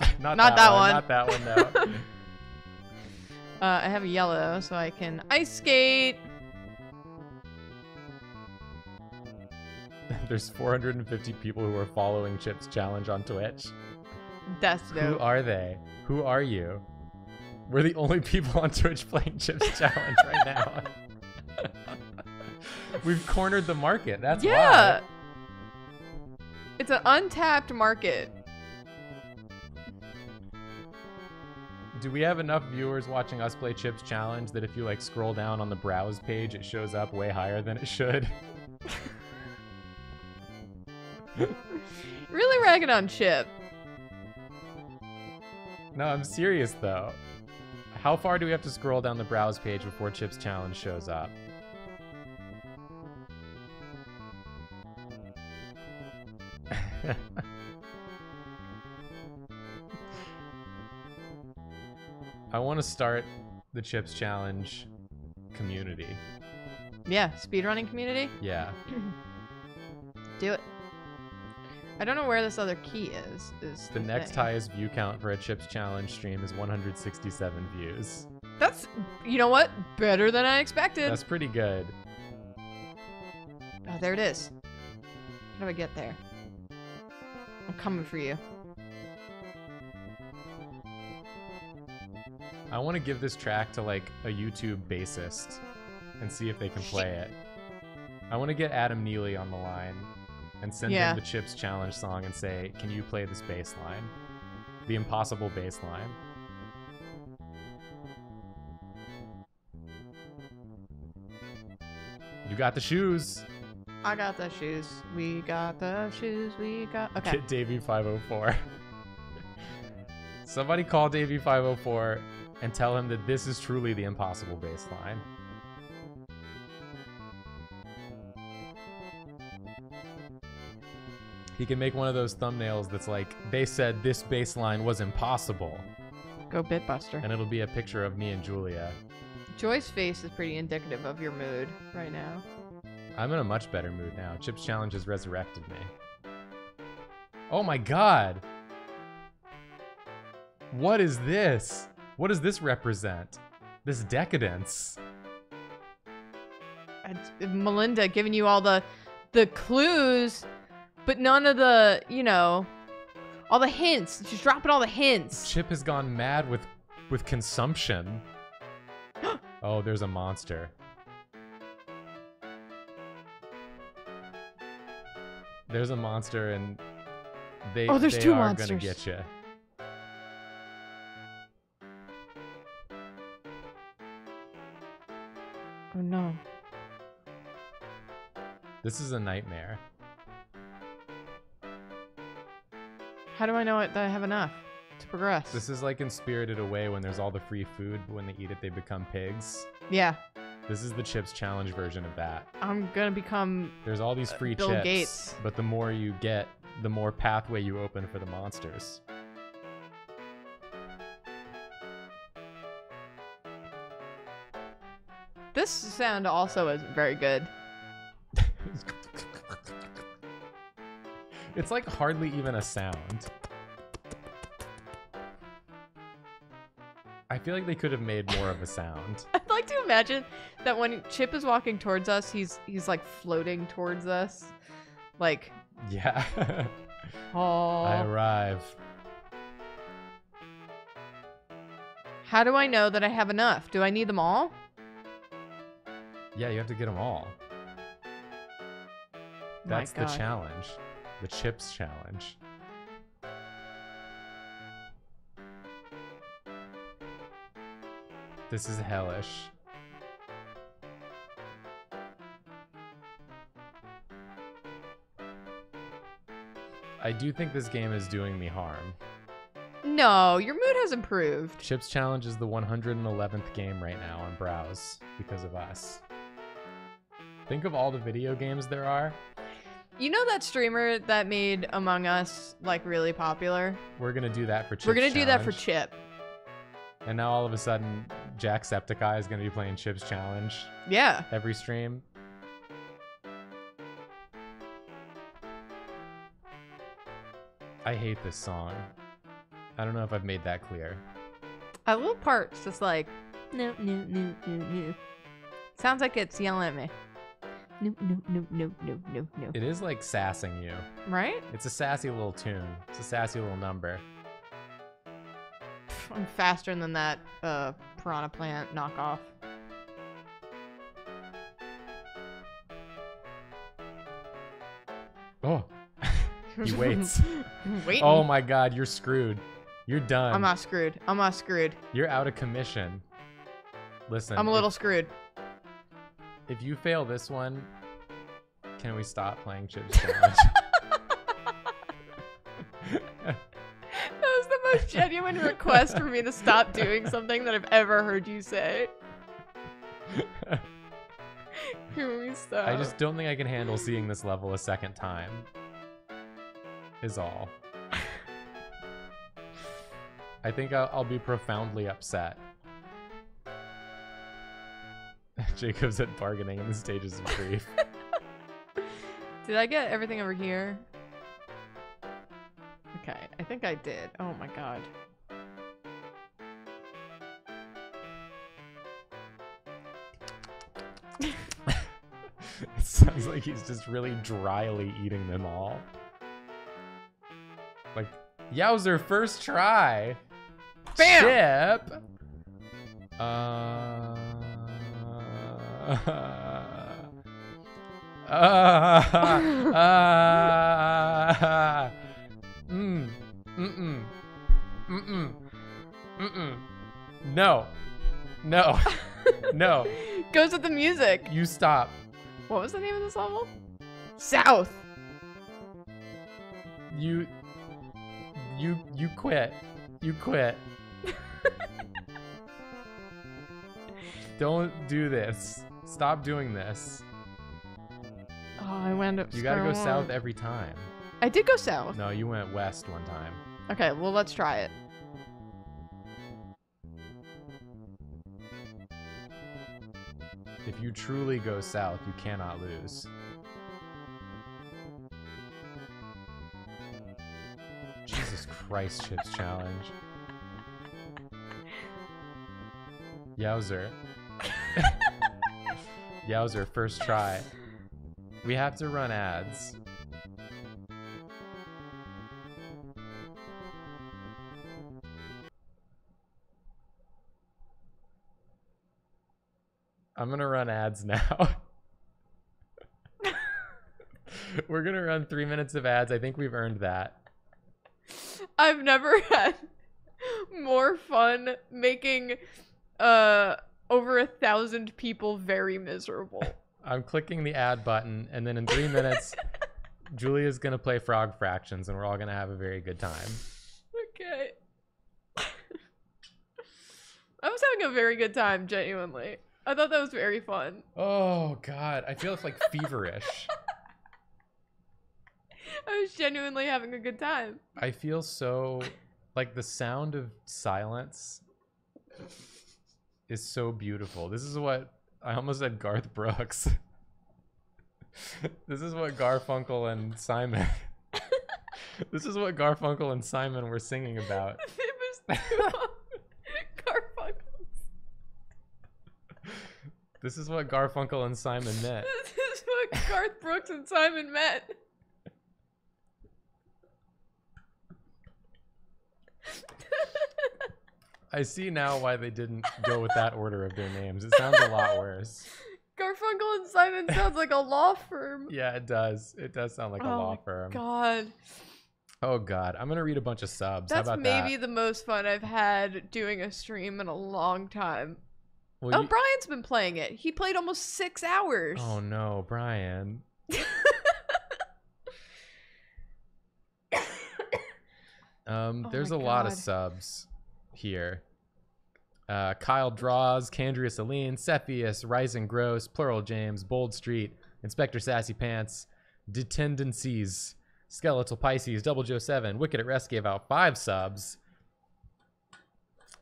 (laughs) not, Not that one. Not that one, no. (laughs) Uh, I have a yellow, so I can ice skate. There's 450 people who are following Chip's challenge on Twitch. That's Who are they? Who are you? We're the only people on Twitch playing Chip's (laughs) challenge right now. (laughs) We've cornered the market. That's yeah. why. It's an untapped market. Do we have enough viewers watching us play Chips Challenge that if you like scroll down on the browse page, it shows up way higher than it should? (laughs) (laughs) Really ragging on Chip. No, I'm serious though. How far do we have to scroll down the browse page before Chips Challenge shows up? (laughs) I want to start the Chips Challenge community. Yeah, speedrunning community. Yeah. (clears throat) Do it. I don't know where this other key is. Is The next thing. highest view count for a Chips Challenge stream is 167 views. That's you know what? Better than I expected. That's pretty good. Oh, there it is. How do I get there? I'm coming for you. I want to give this track to like a YouTube bassist and see if they can play it. I want to get Adam Neely on the line and send Yeah. him the Chips Challenge song and say, "Can you play this bass line? The impossible bass line." You got the shoes. I got the shoes. We got the shoes. We got. Okay. Get Davie504. (laughs) Somebody call Davie504 and tell him that this is truly the impossible bass line. He can make one of those thumbnails that's like, they said this bass line was impossible. Go Bitbuster. And it'll be a picture of me and Julia. Joy's face is pretty indicative of your mood right now. I'm in a much better mood now. Chips Challenge has resurrected me. Oh my god! What is this? What does this represent? This decadence. It's Melinda giving you all the the clues, but none of the you know, all the hints. She's dropping all the hints. Chip has gone mad with with consumption. (gasps) oh, there's a monster. There's a monster and they, Oh, there's they two are monsters. gonna get you. Oh no. This is a nightmare. How do I know that I have enough to progress? This is like in Spirited Away when there's all the free food, but when they eat it, they become pigs. yeah, This is the Chips Challenge version of that. I'm gonna become. There's all these Uh, free Bill chips, Gates. but the more you get, the more pathway you open for the monsters. This sound also isn't very good. (laughs) it's like hardly even a sound. I feel like they could have made more of a sound. (laughs) I'd like to imagine that when Chip is walking towards us, he's he's like floating towards us, like Yeah. (laughs) oh. I arrive. How do I know that I have enough? Do I need them all? Yeah, you have to get them all. That's the challenge. The chips challenge. This is hellish. I do think this game is doing me harm. No, your mood has improved. Chips Challenge is the 111th game right now on Browse because of us. Think of all the video games there are. You know that streamer that made Among Us like really popular? We're gonna do that for Chips We're gonna do that for Chip. And now all of a sudden, Jacksepticeye is gonna be playing Chips Challenge Yeah. every stream. I hate this song. I don't know if I've made that clear. A little part's just like no no no no no. Sounds like it's yelling at me. No, no, no, no, no, no, no. It is like sassing you. Right? It's a sassy little tune. It's a sassy little number. Pff, I'm faster than that uh, piranha plant knockoff. Oh, (laughs) he waits. (laughs) Waiting. oh my god, you're screwed. You're done. I'm not screwed. I'm not screwed. You're out of commission. Listen. I'm a if- little screwed. If you fail this one, can we stop playing Chips (laughs) Challenge? (laughs) That was the most genuine request for me to stop doing something that I've ever heard you say. (laughs) Can we stop? I just don't think I can handle seeing this level a second time. Is all. I think I'll, I'll be profoundly upset. (laughs) Jacob's at bargaining in the stages of grief. (laughs) (laughs) Did I get everything over here? Okay, I think I did. Oh my god. it sounds like he's just really dryly eating them all. Like, yowzer, first try. Bam! Chip. Uh. Uh, mm, mm-mm, mm-mm, mm-mm. No, no, no. (laughs) Goes with the music. You stop. What was the name of this level? South. You, you, you quit. You quit. (laughs) Don't do this. Stop doing this. Oh, I wound up. You gotta go south every time. I did go south. No, you went west one time. Okay, well let's try it. If you truly go south, you cannot lose. Jesus Christ, Chips Challenge. (laughs) Yowzer. Yowzer, first try. We have to run ads. I'm gonna run ads (laughs) now. We're gonna run three minutes of ads. I think we've earned that. I've never (laughs) had more fun making uh over a thousand people very miserable. (laughs) I'm clicking the ad button, and then in three minutes, (laughs) Julia's gonna play Frog Fractions, and we're all gonna have a very good time. okay. (laughs) I was having a very good time, genuinely. I thought that was very fun. Oh God, I feel like feverish. I was genuinely having a good time. I feel so like the sound of silence is so beautiful. This is what I almost said Garth Brooks. (laughs) this is what Garfunkel and Simon. (laughs) this is what Garfunkel and Simon were singing about. (laughs) it was Garfunkel. This is what Garfunkel and Simon meant. This is what Garth Brooks and Simon met. I see now why they didn't go with that order of their names. It sounds a lot worse. (laughs) Garfunkel and Simon sounds like a law firm. Yeah, it does. It does sound like a Oh law my firm. God, Oh God, I'm gonna read a bunch of subs. How that's maybe that? the most fun I've had doing a stream in a long time. Well, oh, you- Brian's been playing it. He played almost six hours. Oh no, Brian. (laughs) Um, Oh there's a my lot of subs here. Uh, Kyle Draws, Candria Celine, Cepheus, Rising Gross, Plural James, Bold Street, Inspector Sassy Pants, Detendencies, Skeletal Pisces, Double Joe 7, Wicked at Rest gave out five subs.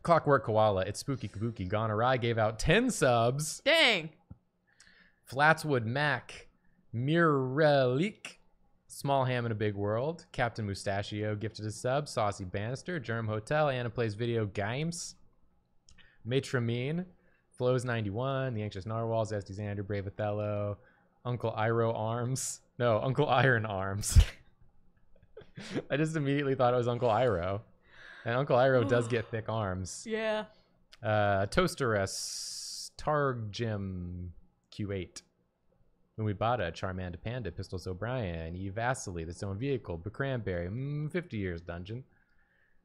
Clockwork Koala, It's Spooky Kabuki, Gone Awry gave out 10 subs. Dang. Flatswood Mac, Miralik, Small Ham in a Big World, Captain Mustachio gifted a sub, Saucy Bannister, Germ Hotel, Anna Plays Video Games, Matramine, Flows91, The Anxious Narwhals, Esty Xander, Brave Othello, Uncle Iro Arms. No, Uncle Iron Arms. (laughs) I just immediately thought it was Uncle Iroh. And Uncle Iroh (sighs) does get thick arms. Yeah. Uh, Toasterus, Targ Jim Q8. We bought a Charmander Panda, Pistols O'Brien, E Vasily, The Stone Vehicle, Cranberry, mm, 50 Years Dungeon,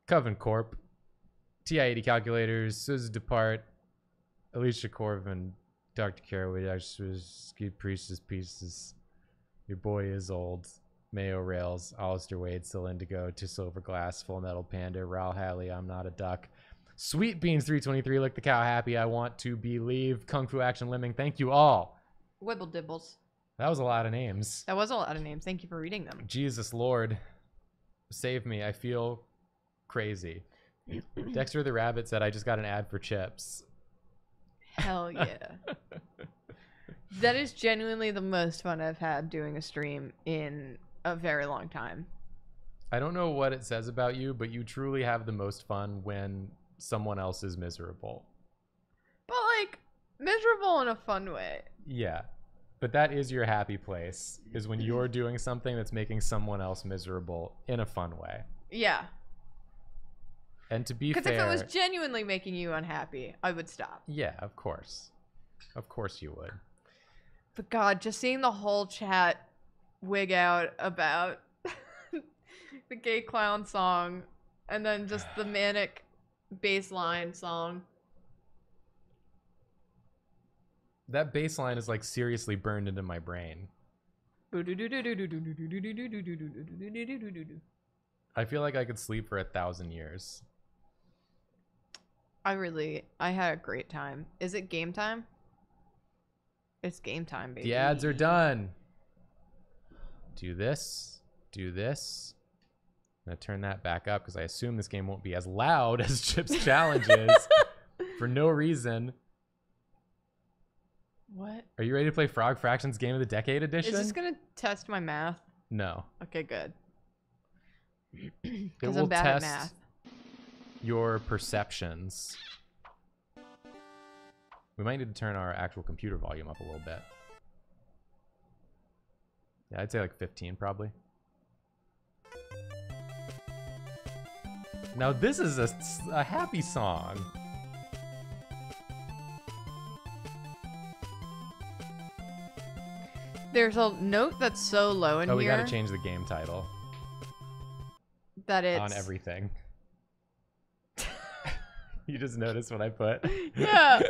Coven Corp, TI 80 Calculators, Suzy Depart, Alicia Corvin, Dr. Caraway, Dr. Ski Priestess Pieces, Your Boy Is Old, Mayo Rails, Alistair Wade, Still Indigo, To Silver Glass, Full Metal Panda, Raul Halley, I'm Not a Duck, Sweet Beans 323, Lick the Cow Happy, I Want to Believe, Kung Fu Action Lemming, thank you all. Wibble dibbles. That was a lot of names. That was a lot of names. Thank you for reading them. Jesus Lord, save me. I feel crazy. (clears throat) Dexter the Rabbit said, I just got an ad for chips. Hell (laughs) yeah. that is genuinely the most fun I've had doing a stream in a very long time. I don't know what it says about you, but you truly have the most fun when someone else is miserable. But like miserable in a fun way. Yeah. But that is your happy place, is when mm-hmm. you're doing something that's making someone else miserable in a fun way. Yeah. And to be Because if it was genuinely making you unhappy, I would stop. yeah, of course. Of course you would. But God, just seeing the whole chat wig out about (laughs) the gay clown song and then just the (sighs) manic bass line song. That bass line is like seriously burned into my brain. I feel like I could sleep for a thousand years. I really, I had a great time. Is it game time? It's game time, baby. The ads are done. Do this. Do this. I'm gonna turn that back up because I assume this game won't be as loud (laughs) as Chips Challenge is (laughs) for no reason. What? Are you ready to play Frog Fractions Game of the Decade edition? Is this gonna test my math? no. Okay, good. (clears throat) It Because I'm bad test at math. your perceptions. We might need to turn our actual computer volume up a little bit. Yeah, I'd say like 15 probably. Now this is a, a happy song. There's a note that's so low in Oh, we gotta change the game title that it's on everything. (laughs) you just noticed what I put? (laughs) (laughs) Yeah.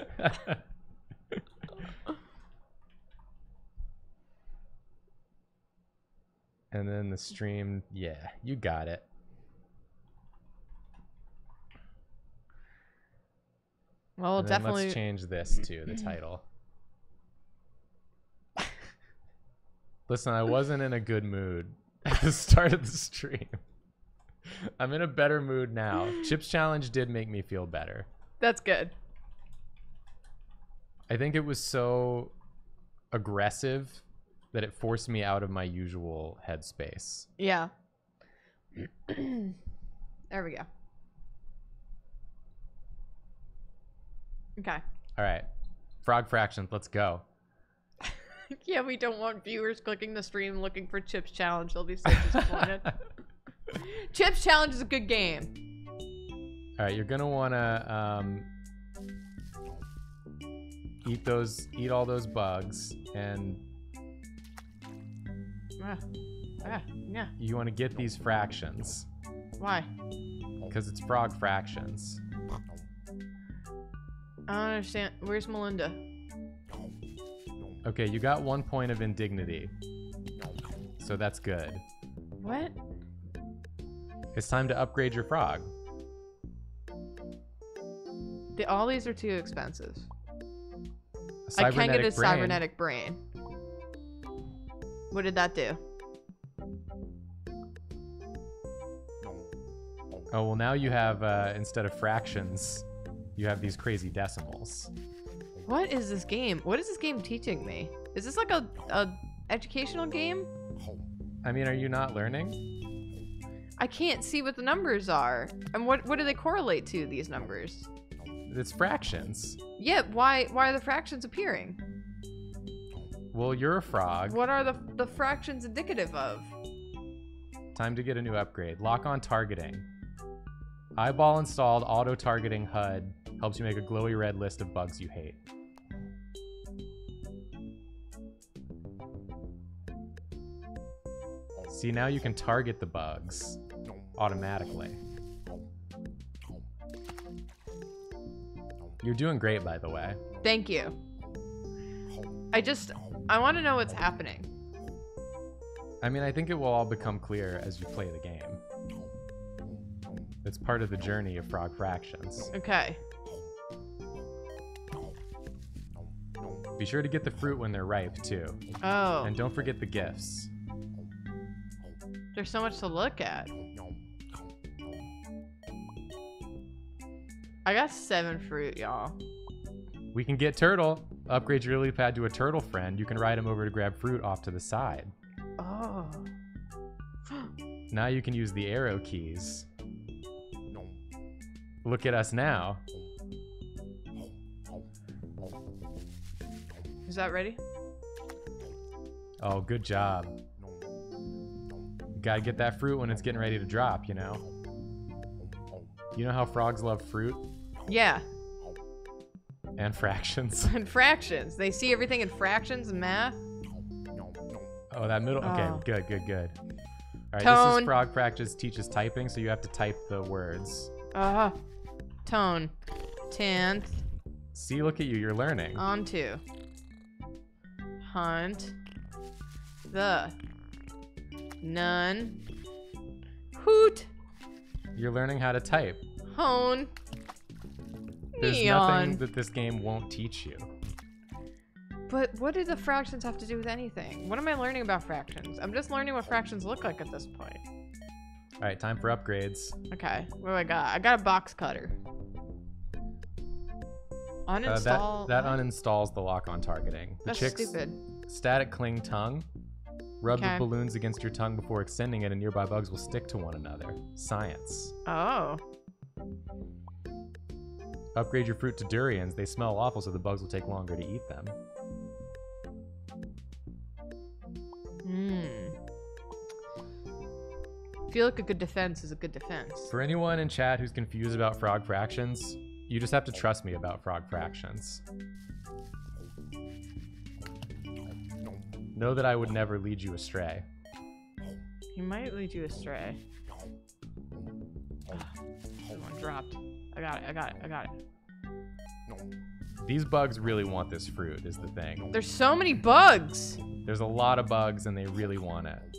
and then the stream, yeah, you got it. Well, definitely. Let's change this to the (clears throat) title. Listen, I wasn't in a good mood (laughs) at the start of the stream. (laughs) I'm in a better mood now. Chips Challenge did make me feel better. That's good. I think it was so aggressive that it forced me out of my usual headspace. Yeah. (clears throat) there we go. Okay. All right. Frog Fractions, let's go. (laughs) Yeah, we don't want viewers clicking the stream looking for Chips Challenge. They'll be so disappointed. (laughs) Chips Challenge is a good game. All right, you're gonna wanna um, eat those, eat all those bugs, and Ah, ah, yeah. you want to get these fractions Why? because it's frog fractions. I don't understand. Where's Melinda? Okay, you got one point of indignity, so that's good. What? It's time to upgrade your frog. The, all these are too expensive. I can't get a cybernetic brain- cybernetic brain. What did that do? Oh well, now you have uh, instead of fractions, you have these crazy decimals. What is this game? What is this game teaching me? Is this like a, a educational game? I mean, are you not learning? I can't see what the numbers are. And what what do they correlate to these numbers? It's fractions. Yeah, why why are the fractions appearing? Well, you're a frog. What are the the fractions indicative of? Time to get a new upgrade. Lock on targeting. Eyeball installed auto targeting HUD helps you make a glowy red list of bugs you hate. See, now you can target the bugs automatically. You're doing great, by the way. Thank you. I just I want to know what's happening. I mean, I think it will all become clear as you play the game. It's part of the journey of Frog Fractions. Okay. Be sure to get the fruit when they're ripe, too. Oh, And don't forget the gifts. there's so much to look at. I got seven fruit, y'all. We can get Turtle. Upgrade your lily pad to a turtle friend. You can ride him over to grab fruit off to the side. Oh. (gasps) Now you can use the arrow keys. Look at us now. Is that ready? Oh, good job. You Gotta get that fruit when it's getting ready to drop, you know? You know how frogs love fruit Yeah. and fractions? (laughs) and fractions. They see everything in fractions and math. Oh, that middle. Okay, Oh. good, good, good. All right, this is frog fractions teaches typing, so you have to type the words. Uh huh. tone. Tenth. See, look at you, you're learning. On to. Hunt. The. None. Hoot. You're learning how to type. Hone. There's Neon. nothing that this game won't teach you. But what do the fractions have to do with anything? What am I learning about fractions? I'm just learning what fractions look like at this point. All right, time for upgrades. Okay, what do I got? I got a box cutter. Uh, Uninstall. that that what? uninstalls the lock on targeting. The That's chick's stupid. static cling tongue. Rub Okay. the balloons against your tongue before extending it, and nearby bugs will stick to one another. Science. Oh. Upgrade your fruit to durians. They smell awful, so the bugs will take longer to eat them. Hmm. Feel like a good defense is a good defense. For anyone in chat who's confused about frog fractions, you just have to trust me about frog fractions. Know that I would never lead you astray. He might lead you astray. Ugh, this one dropped. I got it. I got it. I got it. These bugs really want this fruit, is the thing. There's so many bugs. There's a lot of bugs and they really want it.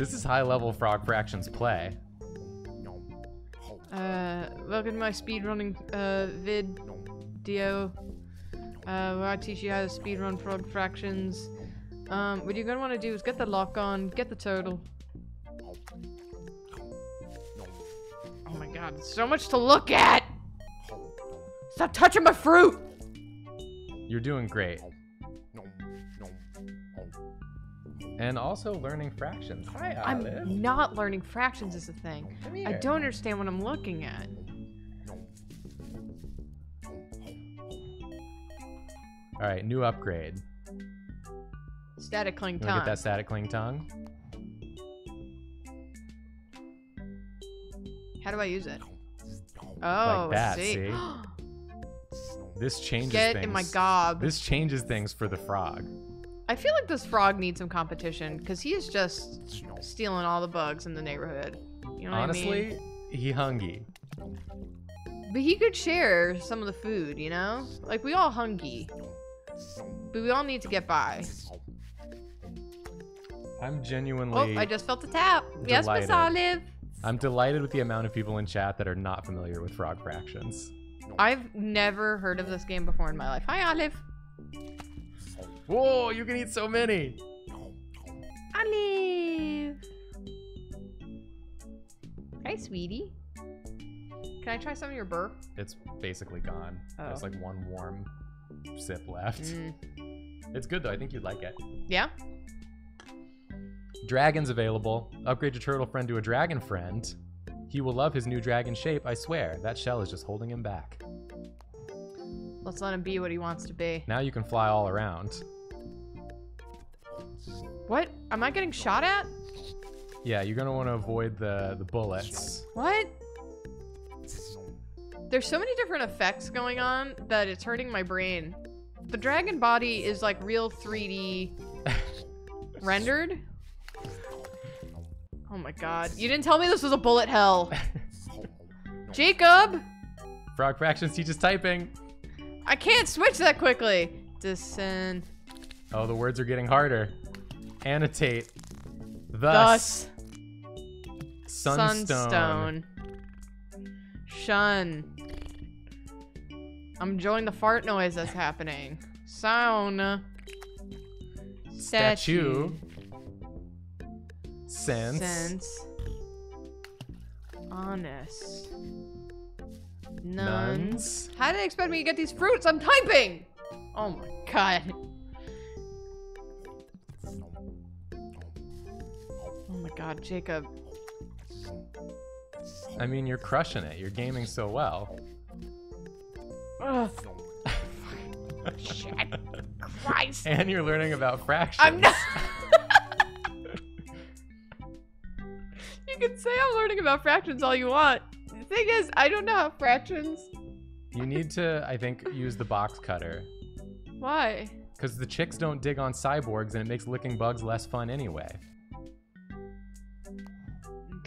This is high level frog fractions play. Uh, welcome to my speedrunning uh video. Uh, where I teach you how to speedrun frog fractions. Um, what you're gonna want to do is get the lock on, get the turtle. Oh my god, so much to look at! Stop touching my fruit! You're doing great. And also learning fractions. Hi, Olive. I'm not learning fractions is a thing. I don't understand what I'm looking at. All right, new upgrade. Static cling tongue. get that static cling tongue? How do I use it? Oh, that, see. see? (gasps) This changes Get things. in my gob. This changes things for the frog. I feel like this frog needs some competition because he is just stealing all the bugs in the neighborhood. You know what I Honestly, mean? he hungry. But he could share some of the food, you know? Like we all hungry. But we all need to get by. I'm genuinely. Oh. I just felt a tap. Yes, Miss. Olive. I'm delighted with the amount of people in chat that are not familiar with frog fractions. I've never heard of this game before in my life. Hi, Olive. Whoa, you can eat so many. Olive. Hi, sweetie. Can I try some of your burr? It's basically gone. There's Oh. like one warm sip left. Mm. It's good though. I think you'd like it. Yeah? Dragons available. Upgrade your turtle friend to a dragon friend. He will love his new dragon shape, I swear. That shell is just holding him back. Let's let him be what he wants to be. Now you can fly all around. What? Am I getting shot at? Yeah, you're gonna want to avoid the the bullets. What? There's so many different effects going on that it's hurting my brain. The dragon body is like real 3D (laughs) rendered. Oh my god. You didn't tell me this was a bullet hell. (laughs) Jacob! Frog Fractions teaches typing. I can't switch that quickly. Descend. Oh, the words are getting harder. Annotate. Thus. Thus. Sunstone. Sunstone. Shun. I'm enjoying the fart noise that's happening. Sound. Statue. Sense. Sense. Honest. Nuns. Nuns. How did they expect me to get these fruits? I'm typing! Oh my god. God, Jacob. I mean, you're crushing it. You're gaming so well. Ugh. Shit. (laughs) Christ. And you're learning about fractions. I'm not. (laughs) you can say I'm learning about fractions all you want. The thing is, I don't know how fractions. You need to, I think, use the box cutter. Why? Because the chicks don't dig on cyborgs and it makes licking bugs less fun anyway.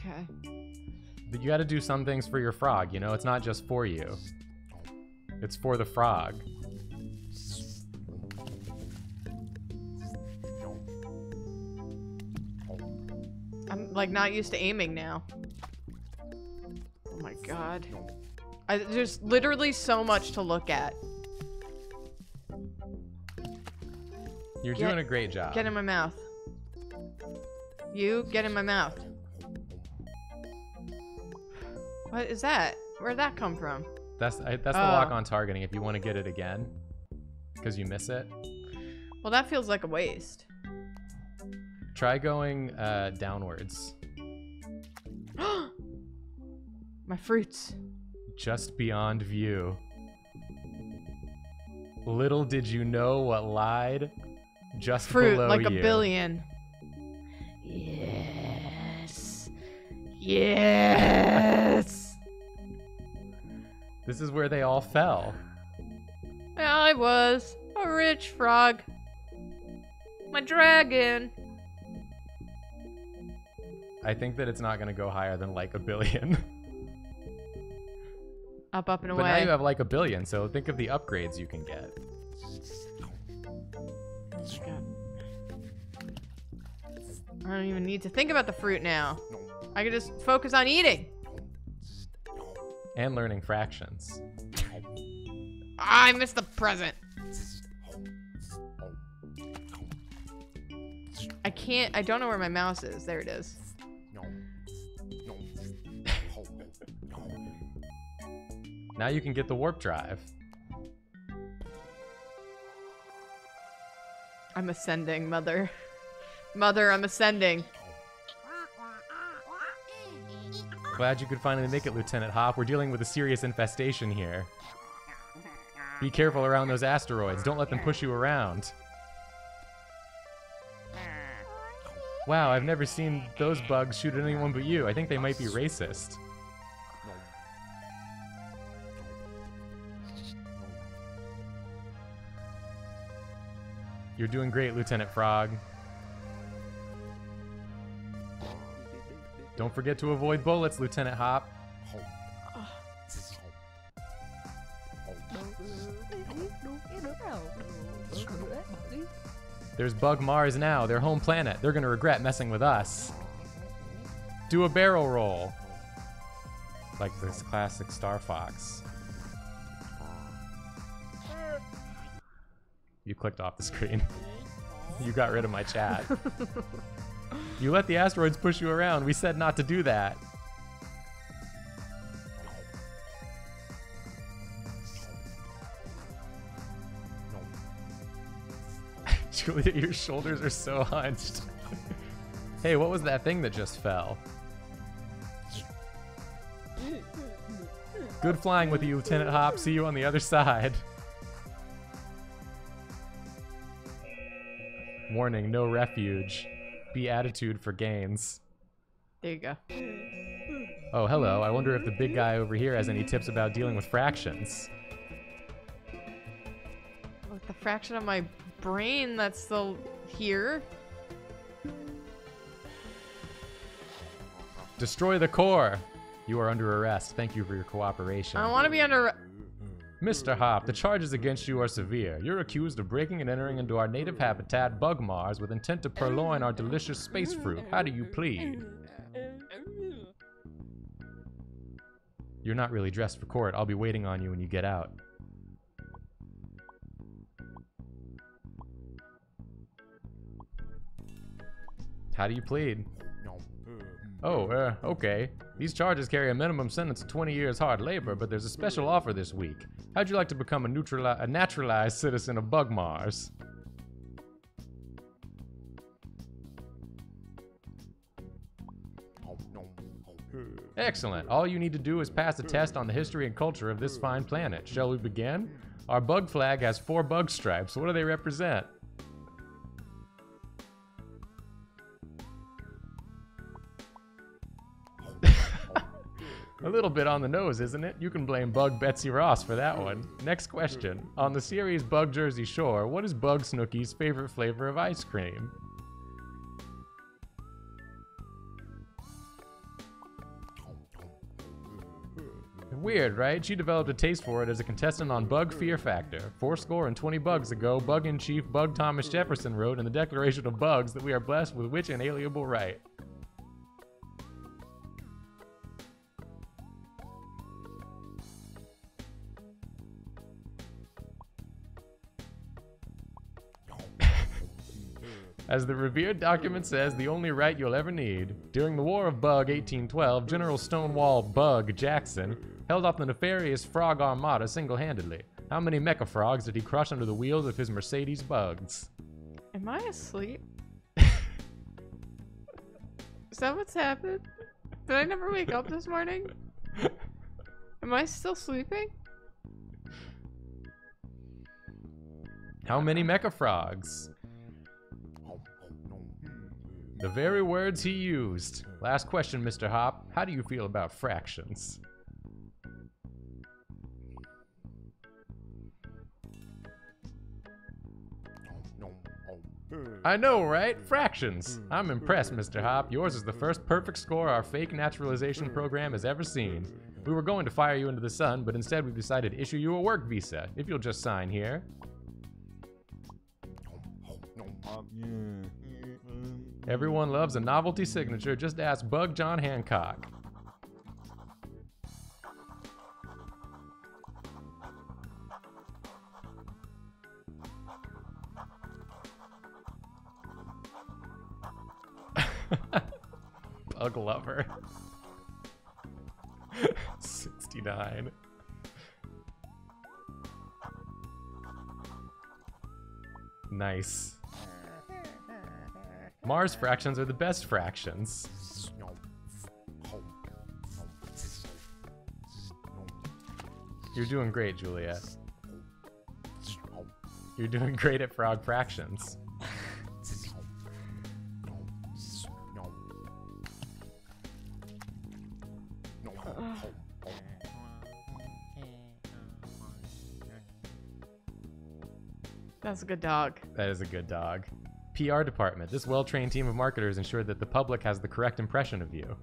Okay. But you gotta do some things for your frog, you know? It's not just for you. It's for the frog. I'm like not used to aiming now. Oh my god. I, there's literally so much to look at. You're Get- doing a great job. Get in my mouth. You get in my mouth. What is that? Where'd that come from? That's I, that's the Oh. lock on targeting if you want to get it again. Because you miss it. Well, that feels like a waste. Try going uh, downwards. (gasps) my fruits. Just beyond view. Little did you know what lied just Fruit below like a billion. Yes. Yes. This is where they all fell. I was a rich frog. My dragon. I think that it's not going to go higher than like a billion. (laughs) Up, up, and away. but now you have like a billion, so think of the upgrades you can get. I don't even need to think about the fruit now. I can just focus on eating. And learning fractions. I missed the present. I can't. I don't know where my mouse is. There it is. Now you can get the warp drive. I'm ascending, mother. Mother, I'm ascending. Glad you could finally make it, Lieutenant Hop. We're dealing with a serious infestation here. Be careful around those asteroids. Don't let them push you around. Wow, I've never seen those bugs shoot at anyone but you. I think they might be racist. You're doing great, Lieutenant Frog. Don't forget to avoid bullets, Lieutenant Hop. There's Bug Mars now, their home planet. They're gonna regret messing with us. Do a barrel roll. Like this classic Star Fox. You clicked off the screen. (laughs) you got rid of my chat. (laughs) you let the asteroids push you around. We said not to do that. (laughs) Julia, your shoulders are so hunched. (laughs) hey, what was that thing that just fell? Good flying with you, Lieutenant Hop. See you on the other side. Warning, no refuge. Be attitude for gains. There you go. Oh, hello. I wonder if the big guy over here has any tips about dealing with fractions. Look, the fraction of my brain that's still here. Destroy the core. You are under arrest. Thank you for your cooperation. I want to be under. Mr. Hop, the charges against you are severe. You're accused of breaking and entering into our native habitat, Bug Mars, with intent to purloin our delicious space fruit. How do you plead? You're not really dressed for court. I'll be waiting on you when you get out. How do you plead? Oh, uh, okay. These charges carry a minimum sentence of 20 years hard labor, but there's a special offer this week. How'd you like to become a, a naturalized citizen of Bug Mars? Excellent. All you need to do is pass a test on the history and culture of this fine planet. Shall we begin? Our bug flag has four bug stripes. What do they represent? A little bit on the nose, isn't it? You can blame Bug Betsy Ross for that one. Next question. On the series Bug Jersey Shore, what is Bug Snooki's favorite flavor of ice cream? Weird, right? She developed a taste for it as a contestant on Bug Fear Factor. Four score and 20 bugs ago, Bug in Chief Bug Thomas Jefferson wrote in the Declaration of Bugs that we are blessed with which inalienable right. As the revered document says, the only right you'll ever need. During the War of Bug 1812, General Stonewall Bug Jackson held off the nefarious Frog Armada single handedly. How many mecha frogs did he crush under the wheels of his Mercedes bugs? Am I asleep? Is that what's happened? Did I never wake up this morning? Am I still sleeping? How many mecha frogs? The very words he used. Last question, Mr. Hop. How do you feel about fractions? I know, right? Fractions. I'm impressed, Mr. Hop. Yours is the first perfect score our fake naturalization program has ever seen. We were going to fire you into the sun, but instead we've decided to issue you a work visa, if you'll just sign here. Everyone loves a novelty signature. Just ask Bug John Hancock. (laughs) Bug lover. (laughs) 69. Nice. Mars fractions are the best fractions. You're doing great, Juliet. You're doing great at frog fractions. That's a good dog. That is a good dog. PR department. This well trained team of marketers ensure that the public has the correct impression of you.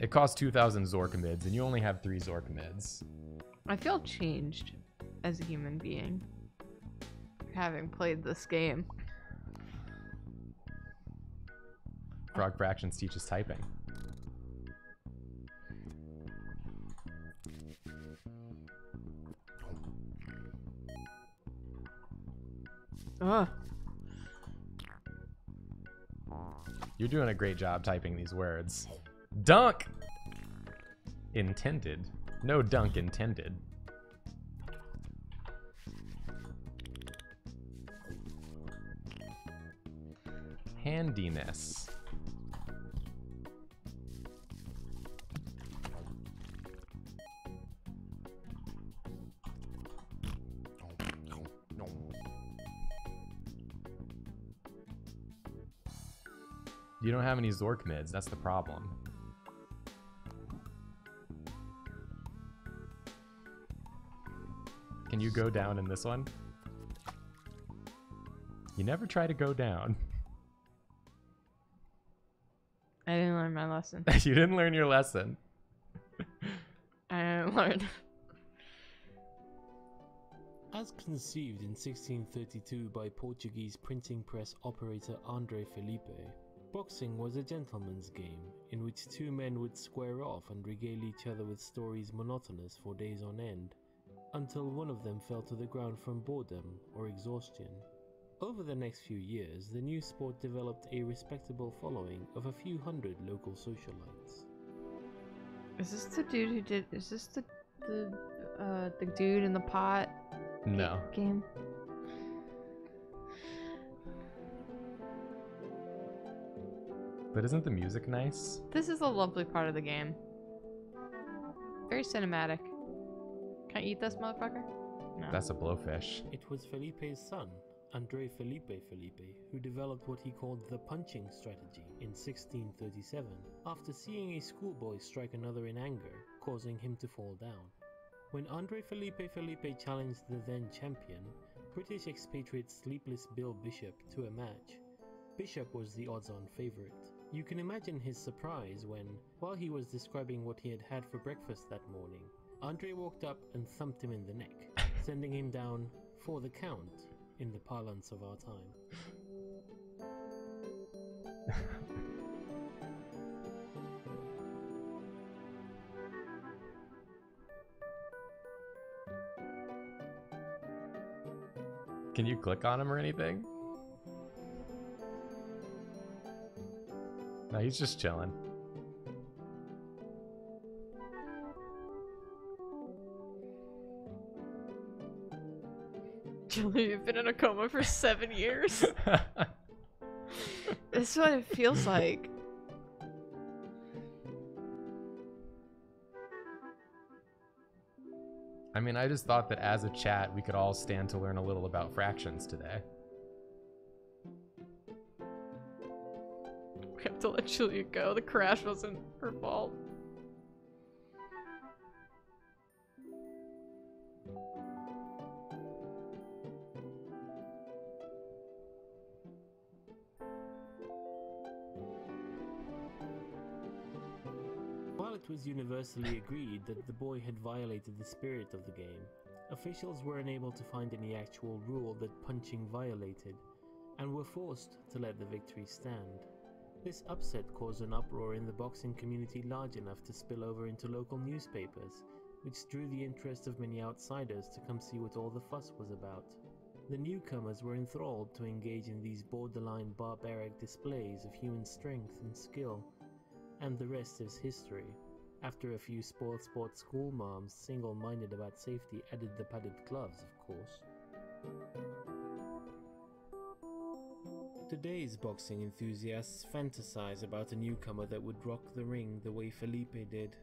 It costs 2,000 Zorkmids, and you only have three Zorkmids. I feel changed as a human being. Having played this game. Frog Fractions teaches typing. You're doing a great job typing these words. Dunk! Intended. No dunk intended. Handiness. You don't have any Zorkmids, that's the problem. Can you go down in this one? You never try to go down. (laughs) I didn't learn my lesson. (laughs) you didn't learn your lesson. I didn't (laughs) learn. As conceived in 1632 by Portuguese printing press operator Andre Felipe, boxing was a gentleman's game in which two men would square off and regale each other with stories monotonous for days on end, until one of them fell to the ground from boredom or exhaustion. Over the next few years, the new sport developed a respectable following of a few hundred local socialites. Is this the dude who did? Is this the the uh the dude in the pot No. game? But isn't the music nice? This is a lovely part of the game. Very cinematic. Can I eat this motherfucker? No. That's a blowfish. It was Felipe's son, Andre Felipe Felipe, who developed what he called the punching strategy in 1637 after seeing a schoolboy strike another in anger, causing him to fall down. When Andre Felipe Felipe challenged the then champion, British expatriate Sleepless Bill Bishop, to a match, Bishop was the odds on favourite. You can imagine his surprise when, while he was describing what he had had for breakfast that morning, Andre walked up and thumped him in the neck, sending him down for the count in the parlance of our time. Can you click on him or anything? No, he's just chilling. (laughs) You've been in a coma for seven years. (laughs) this is what it feels like. I mean, I just thought that as a chat, we could all stand to learn a little about fractions today. (laughs) let Julia go. The crash wasn't her fault. While it was universally agreed that the boy had violated the spirit of the game, officials were unable to find any actual rule that punching violated, and were forced to let the victory stand. This upset caused an uproar in the boxing community large enough to spill over into local newspapers, which drew the interest of many outsiders to come see what all the fuss was about. The newcomers were enthralled to engage in these borderline barbaric displays of human strength and skill, and the rest is history. After a few spoiled sport school moms, single minded about safety, added the padded gloves, of course. Today's boxing enthusiasts fantasize about a newcomer that would rock the ring the way Felipe did.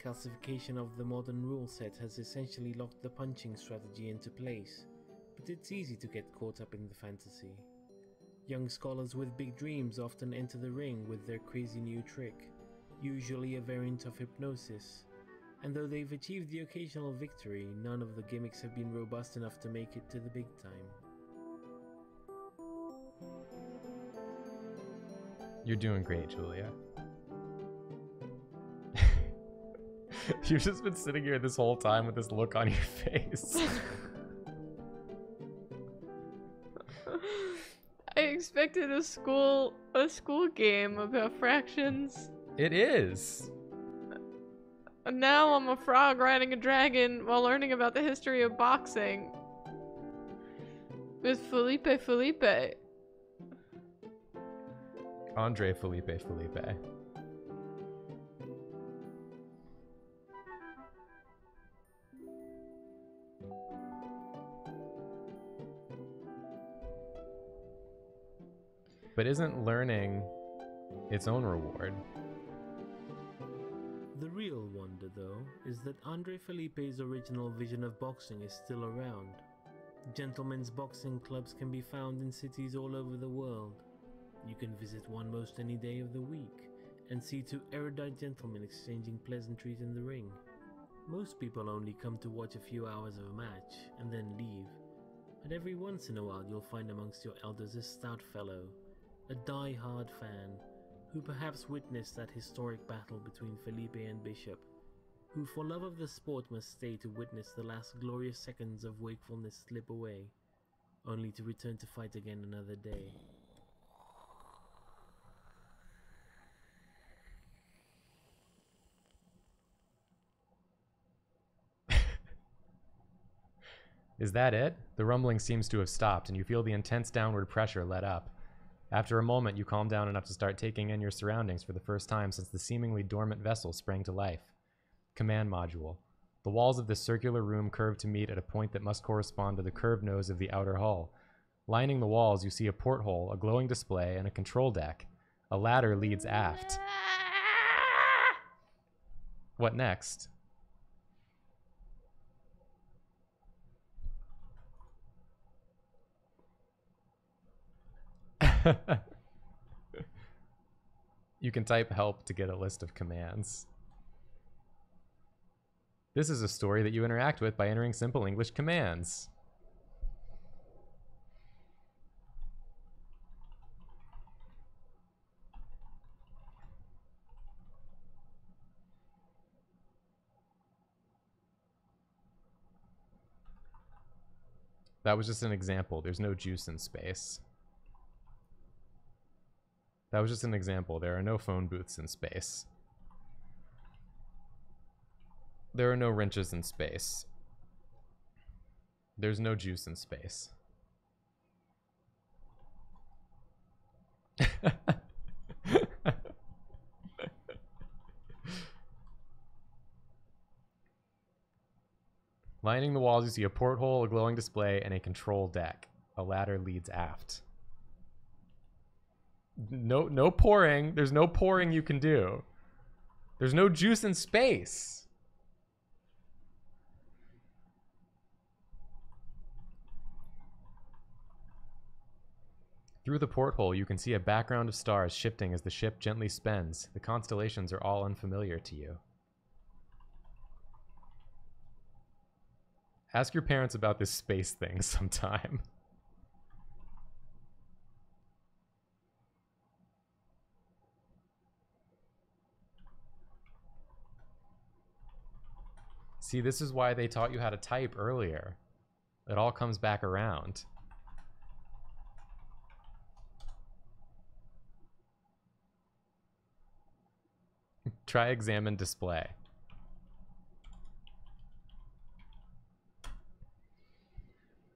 Calcification of the modern rule set has essentially locked the punching strategy into place, but it's easy to get caught up in the fantasy. Young scholars with big dreams often enter the ring with their crazy new trick, usually a variant of hypnosis. And though they've achieved the occasional victory, none of the gimmicks have been robust enough to make it to the big time. You're doing great, Julia. (laughs) You've just been sitting here this whole time with this look on your face. (laughs) I expected a school a school game about fractions. it is. Now I'm a frog riding a dragon while learning about the history of boxing. With Felipe Felipe. Andre Felipe Felipe. But isn't learning its own reward? The real wonder, though, is that Andre Felipe's original vision of boxing is still around. Gentlemen's boxing clubs can be found in cities all over the world. You can visit one most any day of the week and see two erudite gentlemen exchanging pleasantries in the ring. Most people only come to watch a few hours of a match and then leave, but every once in a while you'll find amongst your elders a stout fellow, a die-hard fan, who perhaps witnessed that historic battle between Felipe and Bishop, who for love of the sport must stay to witness the last glorious seconds of wakefulness slip away, only to return to fight again another day. Is that it? The rumbling seems to have stopped, and you feel the intense downward pressure let up. After a moment, you calm down enough to start taking in your surroundings for the first time since the seemingly dormant vessel sprang to life. Command module. The walls of this circular room curve to meet at a point that must correspond to the curved nose of the outer hull. Lining the walls, you see a porthole, a glowing display, and a control deck. A ladder leads aft. What next? (laughs) you can type help to get a list of commands. This is a story that you interact with by entering simple English commands. That was just an example. There's no juice in space. That was just an example. There are no phone booths in space. There are no wrenches in space. There's no juice in space. (laughs) Lining the walls, you see a porthole, a glowing display, and a control deck. A ladder leads aft. No, no pouring. There's no pouring you can do. There's no juice in space. Through the porthole, you can see a background of stars shifting as the ship gently spins. The constellations are all unfamiliar to you. Ask your parents about this space thing (laughs) sometime. See, this is why they taught you how to type earlier. It all comes back around. (laughs) Try examine display.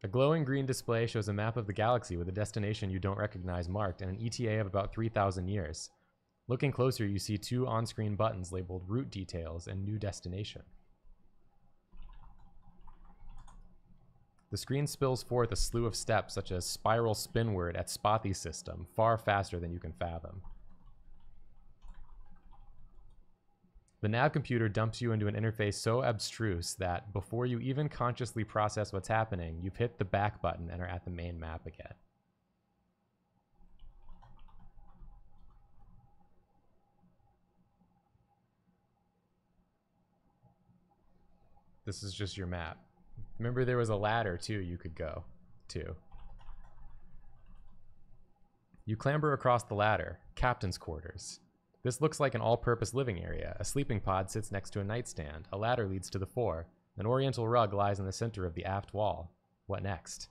A glowing green display shows a map of the galaxy with a destination you don't recognize marked and an ETA of about 3,000 years. Looking closer, you see two on-screen buttons labeled Route Details and New Destination. The screen spills forth a slew of steps such as spiral spinward at Spothy system, far faster than you can fathom. The nav computer dumps you into an interface so abstruse that before you even consciously process what's happening, you've hit the back button and are at the main map again. This is just your map. Remember there was a ladder too you could go to. You clamber across the ladder, captain's quarters. This looks like an all-purpose living area. A sleeping pod sits next to a nightstand. A ladder leads to the fore. An oriental rug lies in the center of the aft wall. What next?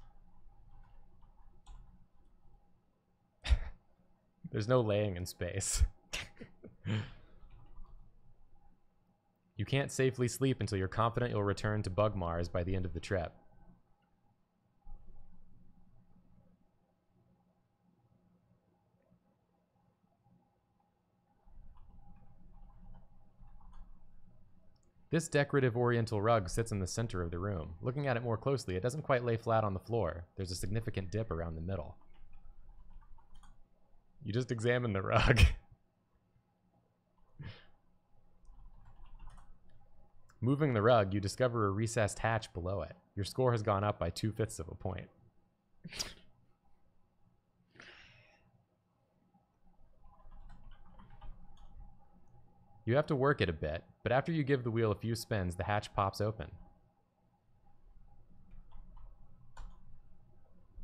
(laughs) There's no laying in space. (laughs) you can't safely sleep until you're confident you'll return to Bug Mars by the end of the trip. This decorative oriental rug sits in the center of the room. Looking at it more closely, it doesn't quite lay flat on the floor. There's a significant dip around the middle. You just examine the rug. (laughs) Moving the rug, you discover a recessed hatch below it. Your score has gone up by two fifths of a point. You have to work it a bit, but after you give the wheel a few spins, the hatch pops open.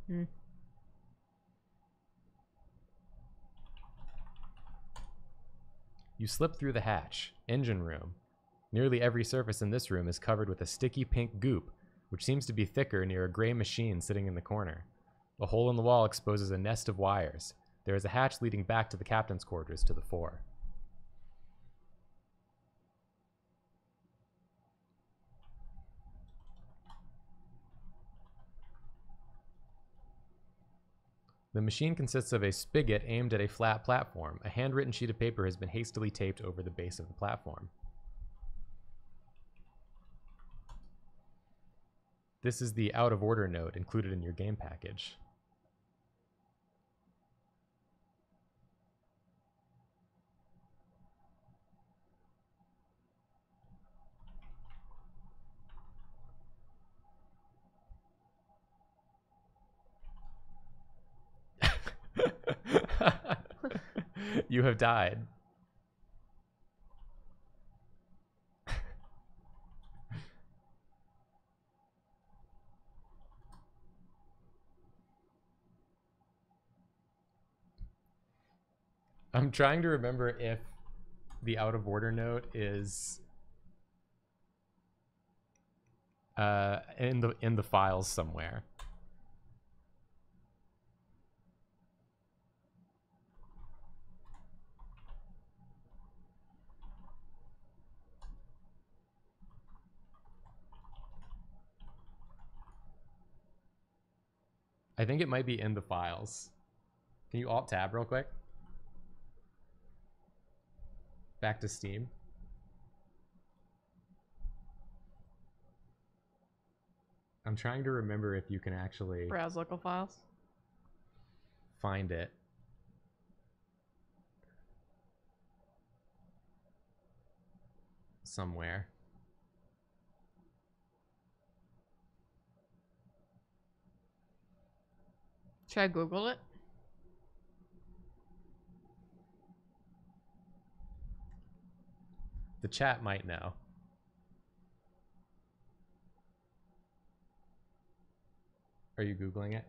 Hmm. You slip through the hatch, engine room, Nearly every surface in this room is covered with a sticky pink goop, which seems to be thicker near a gray machine sitting in the corner. A hole in the wall exposes a nest of wires. There is a hatch leading back to the captain's quarters to the fore. The machine consists of a spigot aimed at a flat platform. A handwritten sheet of paper has been hastily taped over the base of the platform. This is the out of order note included in your game package. (laughs) you have died. I'm trying to remember if the out of order note is uh, in the in the files somewhere. I think it might be in the files. Can you alt tab real quick? Back to Steam. I'm trying to remember if you can actually Browse local files. find it. Somewhere. Should I Google it? The chat might know. Are you Googling it?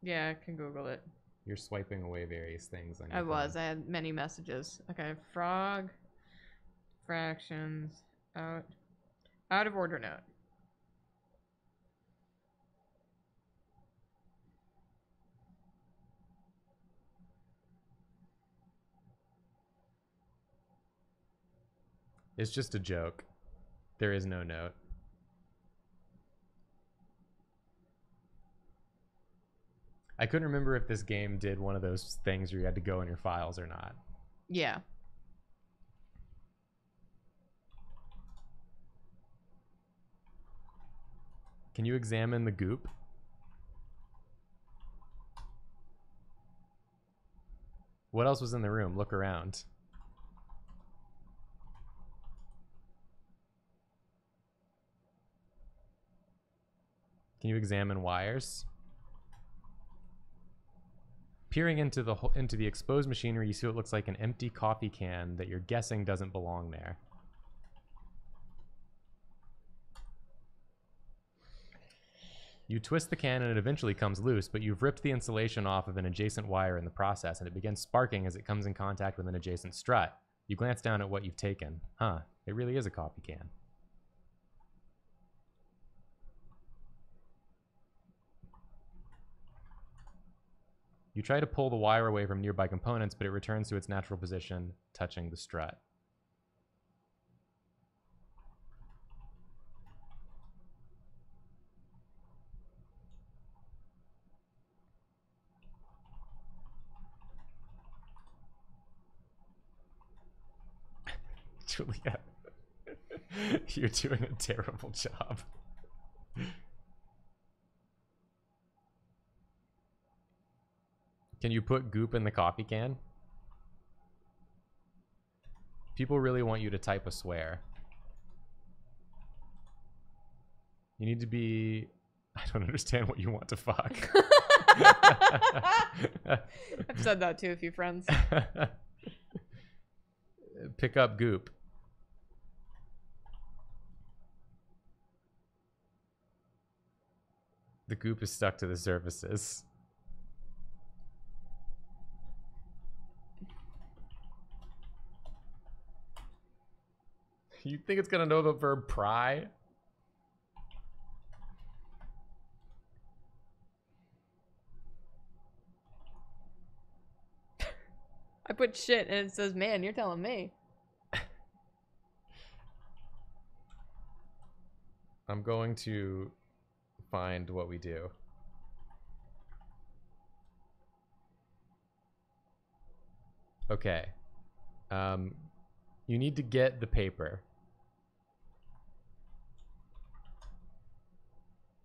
Yeah, I can Google it. You're swiping away various things I was. I had many messages. Okay, frog fractions out out of order note. It's just a joke. There is no note. I couldn't remember if this game did one of those things where you had to go in your files or not. Yeah. Can you examine the goop? What else was in the room? Look around. Can you examine wires? Peering into the into the exposed machinery, you see what looks like an empty coffee can that you're guessing doesn't belong there. You twist the can and it eventually comes loose, but you've ripped the insulation off of an adjacent wire in the process, and it begins sparking as it comes in contact with an adjacent strut. You glance down at what you've taken. Huh, it really is a coffee can. You try to pull the wire away from nearby components, but it returns to its natural position, touching the strut. (laughs) Julia, (laughs) you're doing a terrible job. (laughs) Can you put goop in the coffee can? People really want you to type a swear. You need to be. (laughs) I don't understand what you want to fuck. (laughs) I've said that to a few friends. (laughs) pick up goop. The goop is stuck to the surfaces. You think it's gonna know the verb pry? I put shit and it says, man, you're telling me. (laughs) I'm going to find what we do. Okay. Um, you need to get the paper.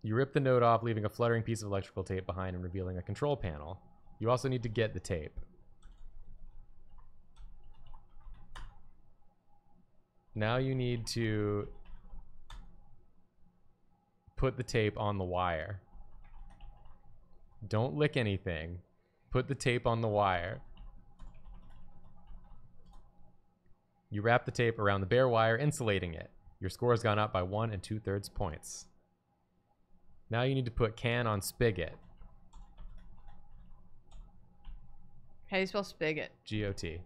You rip the note off, leaving a fluttering piece of electrical tape behind and revealing a control panel. You also need to get the tape. Now you need to put the tape on the wire. Don't lick anything. Put the tape on the wire. You wrap the tape around the bare wire, insulating it. Your score has gone up by one and two thirds points. Now you need to put can on spigot. How do you spell spigot? G O T.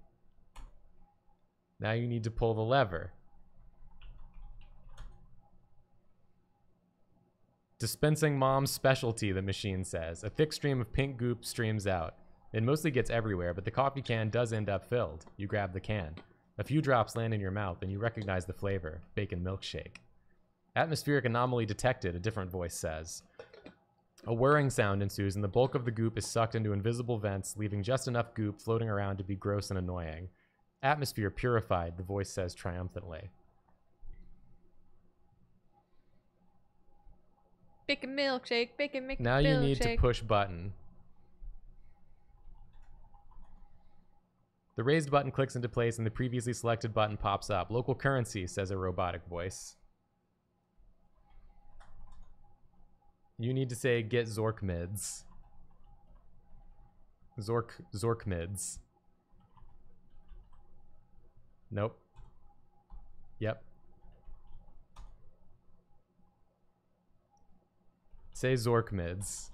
Now you need to pull the lever. Dispensing mom's specialty, the machine says. A thick stream of pink goop streams out. It mostly gets everywhere, but the coffee can does end up filled. You grab the can. A few drops land in your mouth, and you recognize the flavor bacon milkshake. Atmospheric anomaly detected, a different voice says. A whirring sound ensues, and the bulk of the goop is sucked into invisible vents, leaving just enough goop floating around to be gross and annoying. Atmosphere purified, the voice says triumphantly. Bacon milkshake, bacon milkshake. Now you need to push button. The raised button clicks into place and the previously selected button pops up. Local currency, says a robotic voice. You need to say get Zorkmids. Zork Zorkmids. Nope. Yep. Say Zorkmids.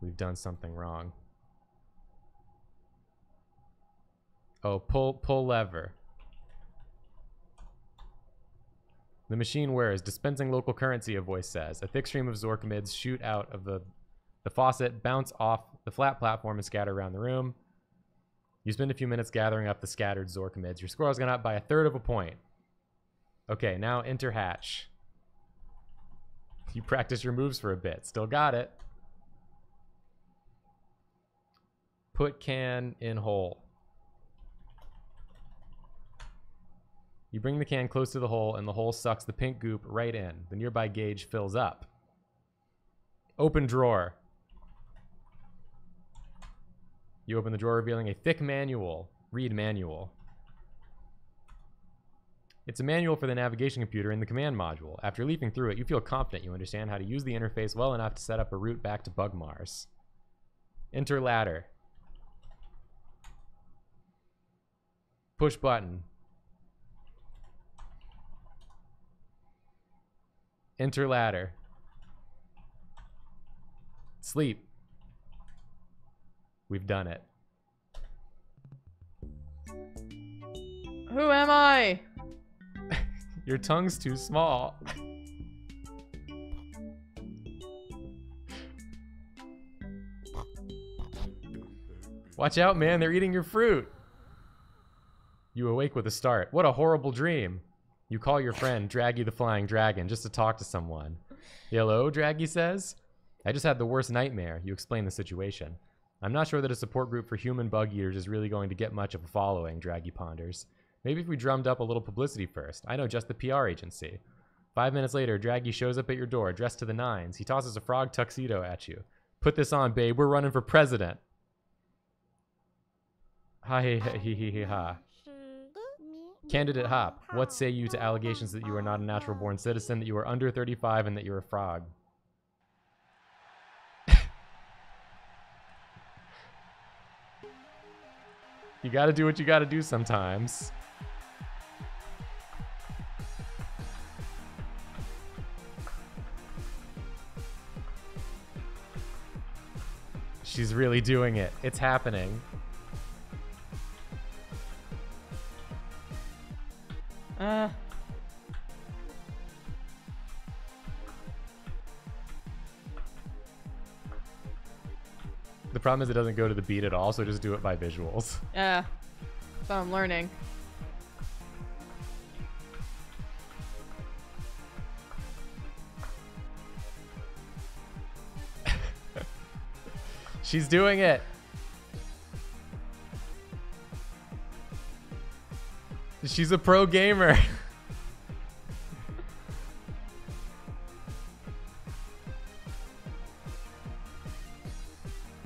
We've done something wrong. Oh, pull pull lever. The machine whirs, dispensing local currency, a voice says. A thick stream of Zorkmids shoot out of the, the faucet, bounce off the flat platform, and scatter around the room. You spend a few minutes gathering up the scattered Zorkmids. Your score has gone up by a third of a point. Okay, now enter hatch. You practice your moves for a bit. Still got it. Put can in hole. You bring the can close to the hole, and the hole sucks the pink goop right in. The nearby gauge fills up. Open drawer. You open the drawer, revealing a thick manual. Read manual. It's a manual for the navigation computer in the command module. After leafing through it, you feel confident you understand how to use the interface well enough to set up a route back to Bugmars. Enter ladder. Push button. Enter ladder. Sleep. We've done it. Who am I? (laughs) Your tongue's too small. Watch out, man. They're eating your fruit. You awake with a start. What a horrible dream. You call your friend, Draggy the Flying Dragon, just to talk to someone. Hello, Draggy says. I just had the worst nightmare. You explain the situation. I'm not sure that a support group for human bug eaters is really going to get much of a following, Draggy ponders. Maybe if we drummed up a little publicity first. I know just the PR agency. Five minutes later, Draggy shows up at your door, dressed to the nines. He tosses a frog tuxedo at you. Put this on, babe. We're running for president. He, (laughs) ha. Candidate Hop, what say you to allegations that you are not a natural born citizen, that you are under 35, and that you're a frog? (laughs) you gotta do what you gotta do sometimes. She's really doing it. It's happening. Uh. The problem is it doesn't go to the beat at all, so just do it by visuals. Yeah. That's what I'm learning. (laughs) She's doing it. She's a pro gamer. (laughs)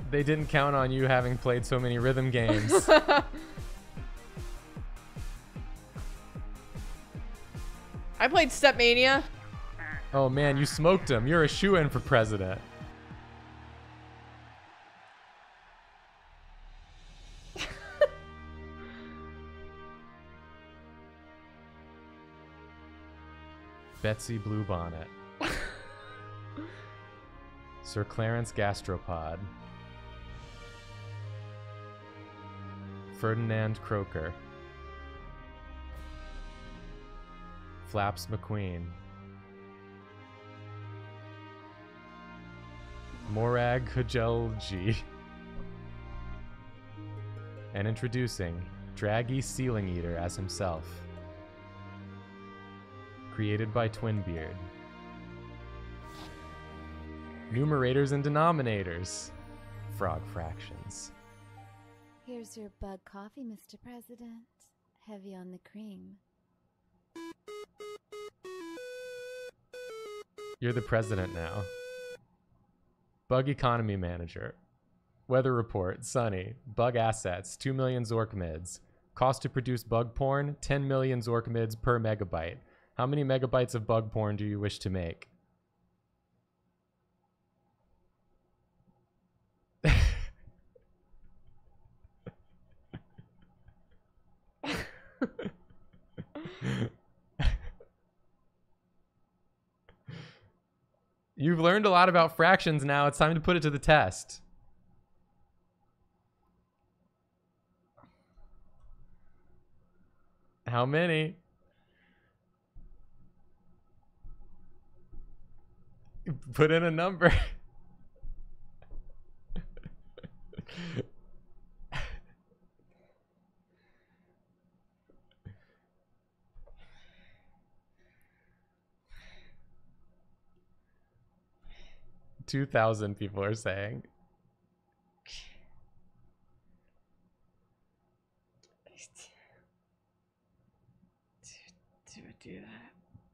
they didn't count on you having played so many rhythm games. (laughs) I played Stepmania. oh man, you smoked him. You're a shoe in for president. Betsy Bluebonnet. Sir Clarence Gastropod. Ferdinand Croker. Flaps McQueen. Morag Kajelji. And introducing Draggy Ceiling Eater as himself. Created by Twinbeard. Numerators and denominators. Frog fractions. Here's your bug coffee, Mr. President. Heavy on the cream. You're the president now. Bug Economy Manager. Weather Report, Sunny. Bug Assets, 2 million Zorkmids. Cost to produce bug porn, 10 million Zorkmids per megabyte. How many megabytes of bug porn do you wish to make? (laughs) You've learned a lot about fractions now. It's time to put it to the test. How many? (laughs) Put in a number. (laughs) Two thousand people are saying. Do do that.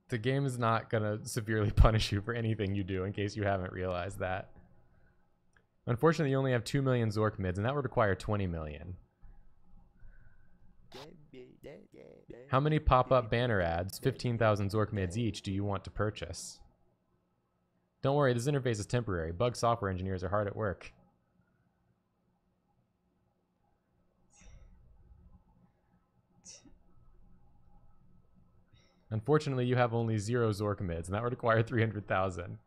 The game is not gonna severely (laughs) punish you for anything you do, in case you haven't realized that. Unfortunately, you only have two million Zorkmids, and that would require twenty million. How many pop-up banner ads, 15,000 Zorkmids each, do you want to purchase? Don't worry, this interface is temporary. Bug software engineers are hard at work. Unfortunately, you have only zero Zorkamids, and that would require (laughs) 300,000.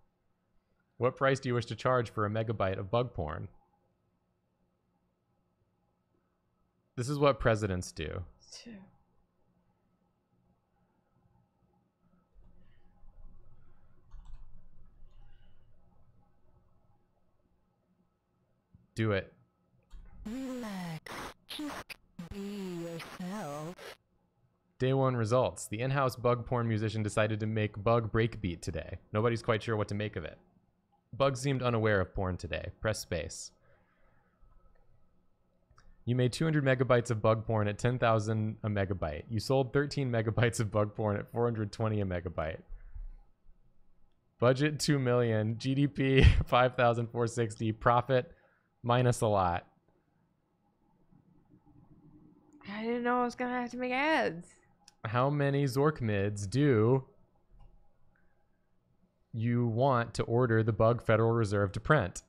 What price do you wish to charge for a megabyte of bug porn? This is what presidents do. Two. Do it. Relax. Just be yourself. Day one results. The in house bug porn musician decided to make Bug Breakbeat today. Nobody's quite sure what to make of it. Bug seemed unaware of porn today. Press space. You made 200 megabytes of bug porn at 10,000 a megabyte. You sold 13 megabytes of bug porn at 420 a megabyte. Budget 2 million. GDP (laughs) 5,460. Profit minus a lot. I didn't know I was gonna have to make ads how many Zorkmids do you want to order the bug Federal Reserve to print?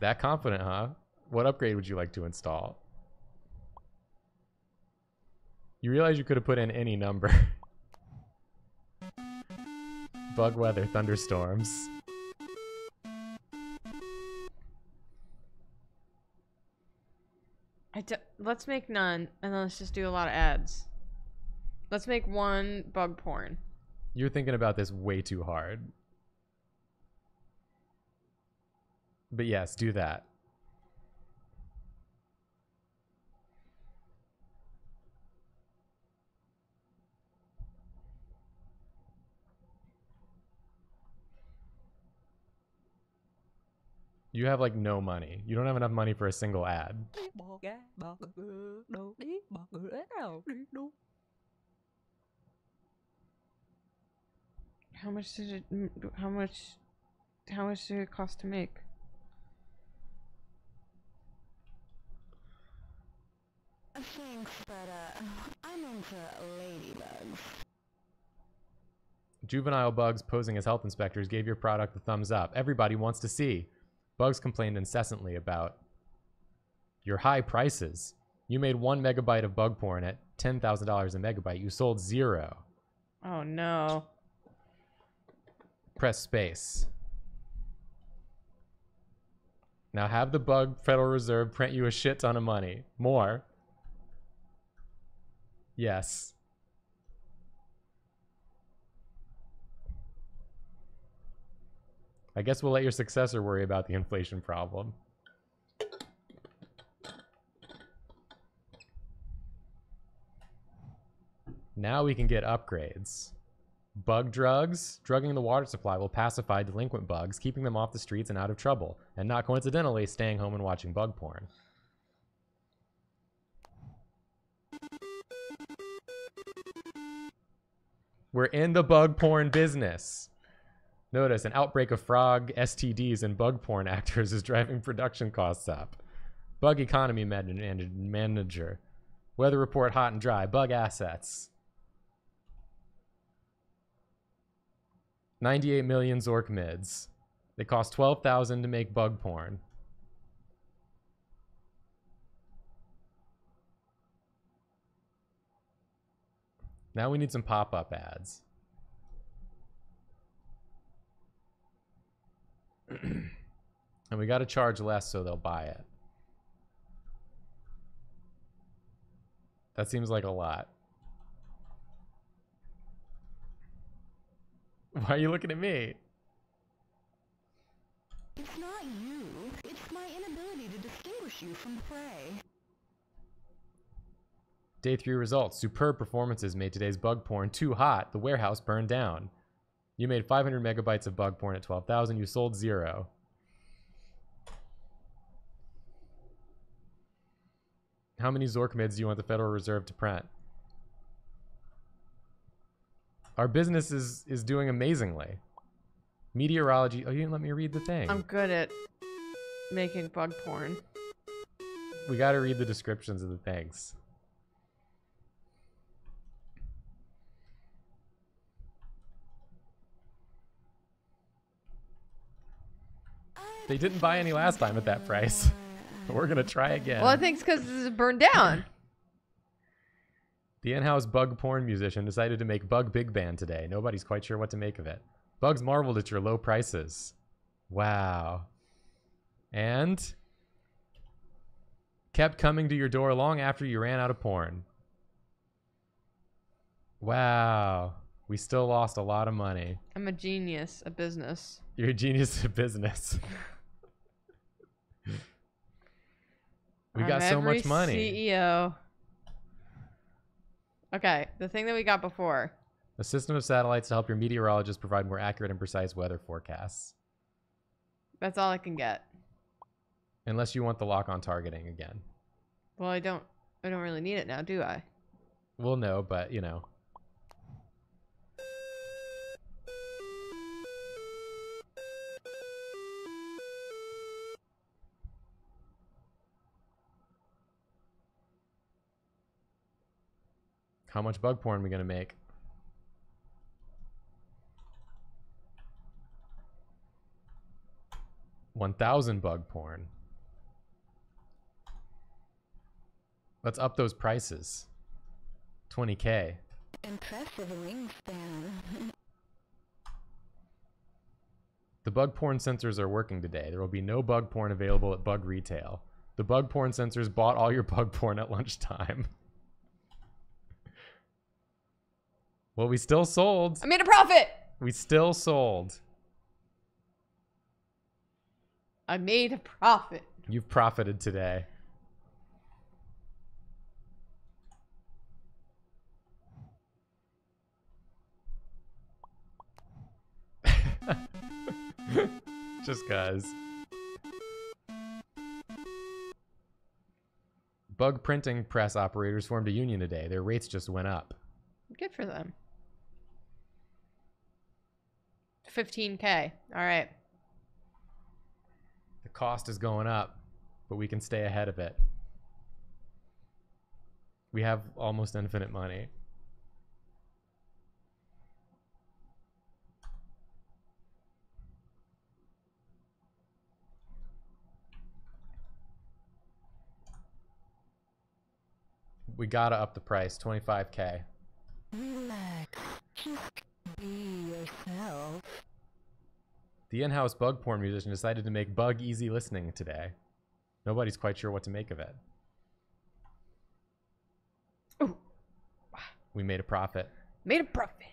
That confident, huh? What upgrade would you like to install? You realize you could have put in any number. (laughs) Bug weather, thunderstorms. I d- let's make none, and then let's just do a lot of ads. Let's make one bug porn. You're thinking about this way too hard. But yes, do that. You have like no money. You don't have enough money for a single ad. How much did it? How much? How much did it cost to make? Thanks, (sighs) but uh, I'm into ladybugs. Juvenile Bugs posing as health inspectors gave your product the thumbs up. Everybody wants to see. Bugs complained incessantly about your high prices. You made one megabyte of bug porn at $10,000 a megabyte. You sold zero. Oh no. Press space. Now have the bug Federal Reserve print you a shit ton of money. More. Yes. I guess we'll let your successor worry about the inflation problem. Now we can get upgrades. Bug drugs. Drugging the water supply will pacify delinquent bugs, keeping them off the streets and out of trouble, and not coincidentally staying home and watching bug porn. We're in the bug porn business. Notice an outbreak of frog STDs and bug porn (laughs) actors is driving production costs up. Bug economy man- man- manager. Weather report hot and dry. Bug assets. 98 million Zorkmids. They cost 12,000 to make bug porn. Now we need some pop-up ads. (clears throat) and we got to charge less so they'll buy it. That seems like a lot. (laughs) Why are you looking at me? It's not you. It's my inability to distinguish you from prey. Day 3 results. Superb performances made today's bug porn too hot. The warehouse burned down. You made 500 megabytes of bug porn at 12,000. You sold zero. How many Zorkmids do you want the Federal Reserve to print? Our business is, is doing amazingly. Meteorology. Oh, you didn't let me read the thing. I'm good at making bug porn. we got to read the descriptions of the things. They didn't buy any last time at that price. (laughs) We're going to try again. Well, I think it's because this is burned down. (clears throat) The in-house bug porn musician decided to make Bug Big Band today. Nobody's quite sure what to make of it. Bugs marveled at your low prices. Wow. And kept coming to your door long after you ran out of porn. Wow. We still lost a lot of money. I'm a genius at business. You're a genius at business. (laughs) we I'm got so much money. CEO. Okay, the thing that we got before. A system of satellites to help your meteorologists provide more accurate and precise weather forecasts. That's all I can get. Unless you want the lock on targeting again. Well, I don't. I don't really need it now, do I? Well, no, but you know. How much bug porn are we gonna make? 1000 bug porn. Let's up those prices. 20k. Impressive wingspan. (laughs) The bug porn sensors are working today. There will be no bug porn available at Bug Retail. The bug porn sensors bought all your bug porn at lunchtime. (laughs) well, we still sold. I made a profit. We still sold. I made a profit. You've profited today. (laughs) Just guys. Bug printing press operators formed a union today. Their rates just went up. Good for them. 15k. All right. The cost is going up, but we can stay ahead of it. We have almost infinite money. We gotta up the price, 25k. Relax. Just be yourself. The in-house bug porn musician decided to make bug easy listening today. Nobody's quite sure what to make of it. Ooh. We made a profit. Made a profit.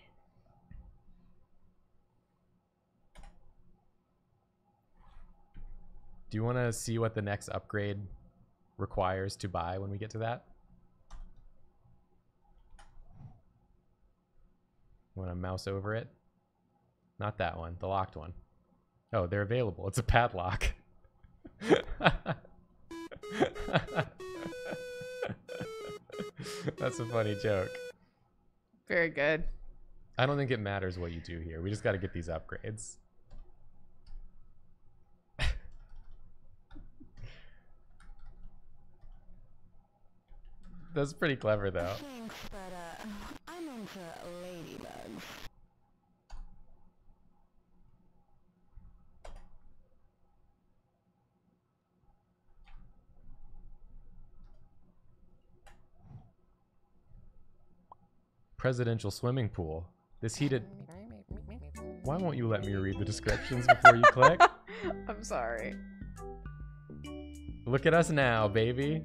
Do you want to see what the next upgrade requires to buy when we get to that? Want to mouse over it? Not that one, the locked one. Oh, they're available. It's a padlock. (laughs) That's a funny joke. Very good. I don't think it matters what you do here. We just got to get these upgrades. (laughs) That's pretty clever, though. Thanks, but uh, I'm into ladybugs. Presidential swimming pool. This heated. Why won't you let me read the descriptions before you click? (laughs) I'm sorry. Look at us now, baby.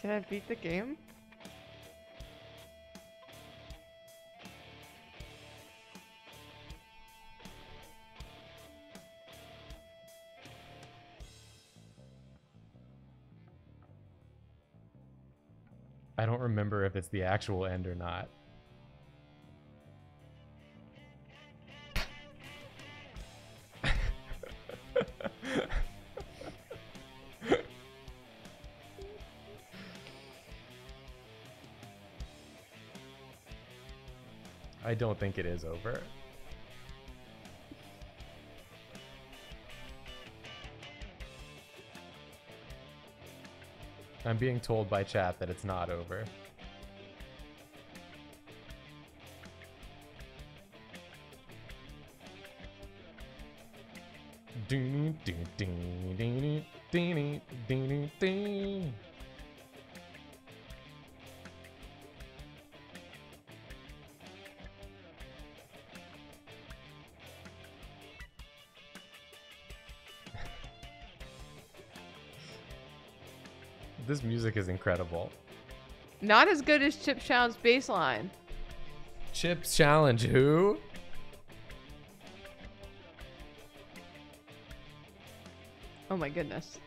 Did I beat the game? If it's the actual end or not. I don't think it is over. I'm being told by chat that it's not over. Ding, ding, ding, ding, ding, ding, ding, ding. This music is incredible. Not as good as Chip Chow's baseline. Chip's Challenge who? My goodness.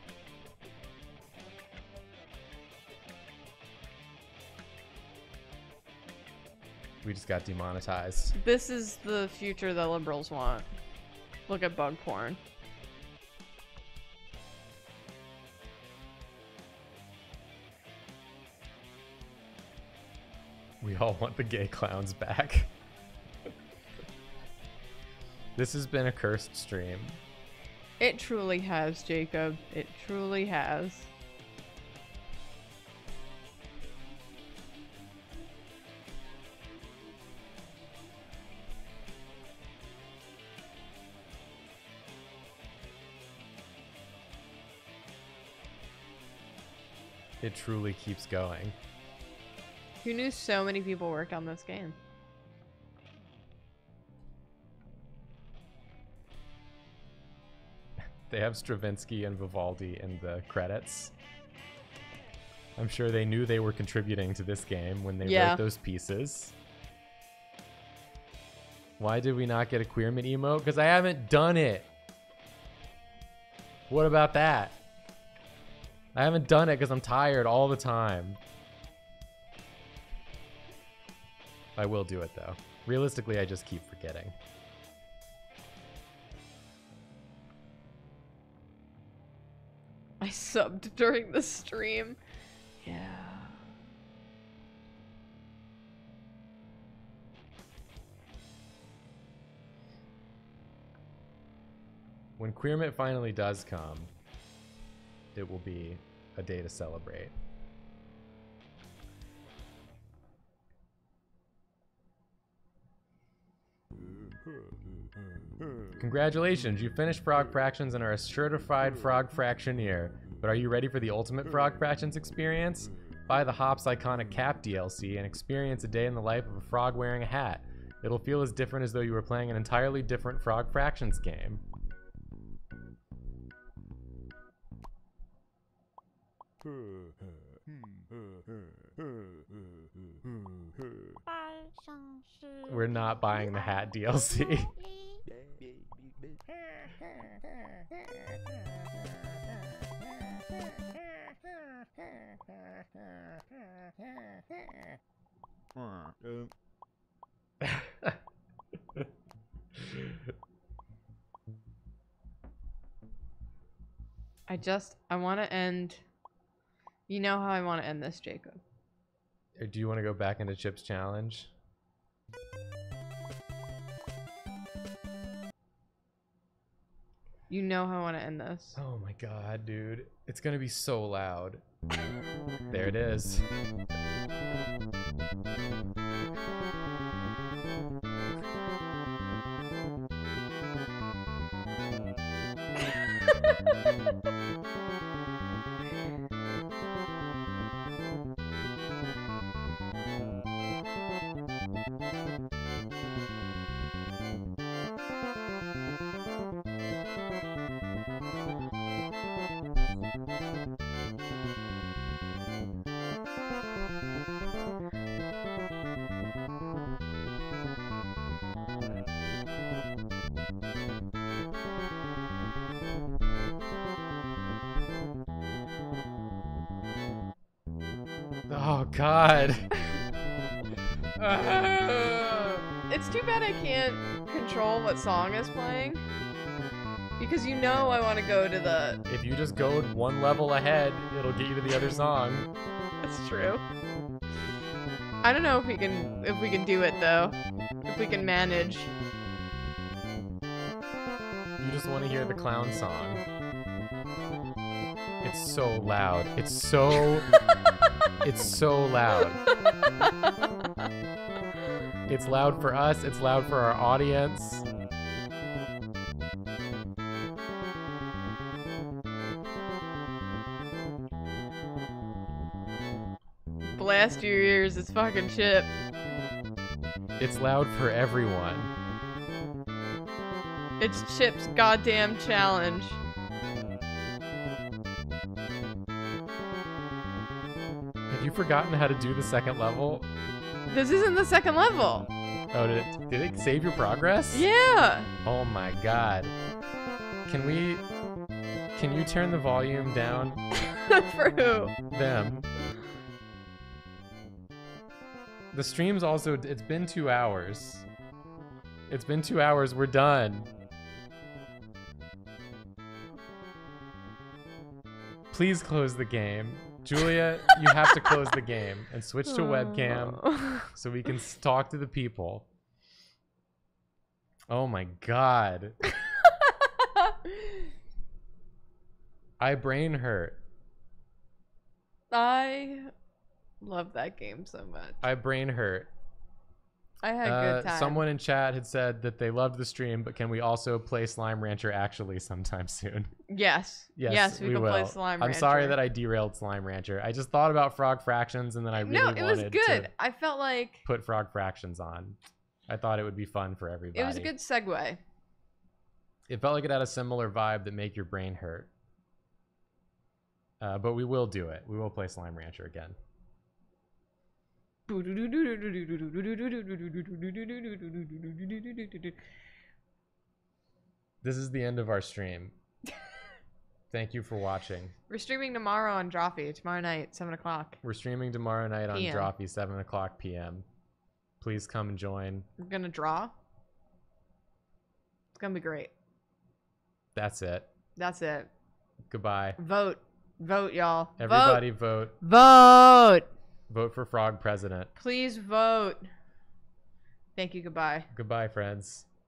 We just got demonetized. This is the future the liberals want. Look at bug porn. We all want the gay clowns back. (laughs) this has been a cursed stream. It truly has, Jacob. It truly has. It truly keeps going. Who knew so many people worked on this game? They have Stravinsky and Vivaldi in the credits. I'm sure they knew they were contributing to this game when they Yeah. wrote those pieces. Why did we not get a Queerman emote? Because I haven't done it. What about that? I haven't done it because I'm tired all the time. I will do it though. Realistically, I just keep forgetting. I subbed during the stream. Yeah. When Queermit finally does come, it will be a day to celebrate. Congratulations, you finished Frog Fractions and are a certified Frog Fractioneer. But are you ready for the ultimate Frog Fractions experience? Buy the Hops Iconic Cap DLC and experience a day in the life of a frog wearing a hat. It'll feel as different as though you were playing an entirely different Frog Fractions game. Hmm. We're not buying the hat DLC. I just I want to end. You know how I want to end this, Jacob. Do you want to go back into Chip's challenge? You know how I want to end this. Oh my god, dude. It's gonna be so loud. There it is. (laughs) song is playing. Because you know I want to go to the. If you just go one level ahead, it'll get you to the other song. That's true. I don't know if we can if we can do it though. If we can manage. You just want to hear the clown song. It's so loud. It's so (laughs) it's so loud. (laughs) It's loud for us, it's loud for our audience. Blast your ears, it's fucking chip. It's loud for everyone. It's Chip's goddamn challenge. Have you forgotten how to do the second level? This isn't the second level. Oh, did it, did it save your progress? Yeah. Oh my god. Can we Can you turn the volume down? (laughs) For who? Them. The stream's also it's been 2 hours. It's been 2 hours. We're done. Please close the game. Julia, you have to close the game and switch to webcam Oh. so we can talk to the people. Oh my god. (laughs) I brain hurt. I love that game so much. I brain hurt. I had a Uh, good time. someone in chat had said that they loved the stream, but can we also play Slime Rancher actually sometime (laughs) soon? Yes. Yes, we, we, can will. play Slime I'm sorry that I derailed Slime Rancher. I just thought about Frog Fractions, and then I really no, it was wanted good. to I felt like put Frog Fractions on. I thought it would be fun for everybody. it was a good segue. It felt like it had a similar vibe that make your brain hurt. Uh, but we will do it. We will play Slime Rancher again. This is the end of our stream. Thank you for watching. We're streaming tomorrow on Drawfee, tomorrow night, 7 o'clock. We're streaming tomorrow night on PM. Drawfee, 7 o'clock p.m. Please come and join. We're going to draw. It's going to be great. That's it. That's it. Goodbye. Vote. Vote, y'all. Everybody vote. Vote. Vote. Vote for Frog President. Please vote. Thank you. Goodbye. Goodbye, friends.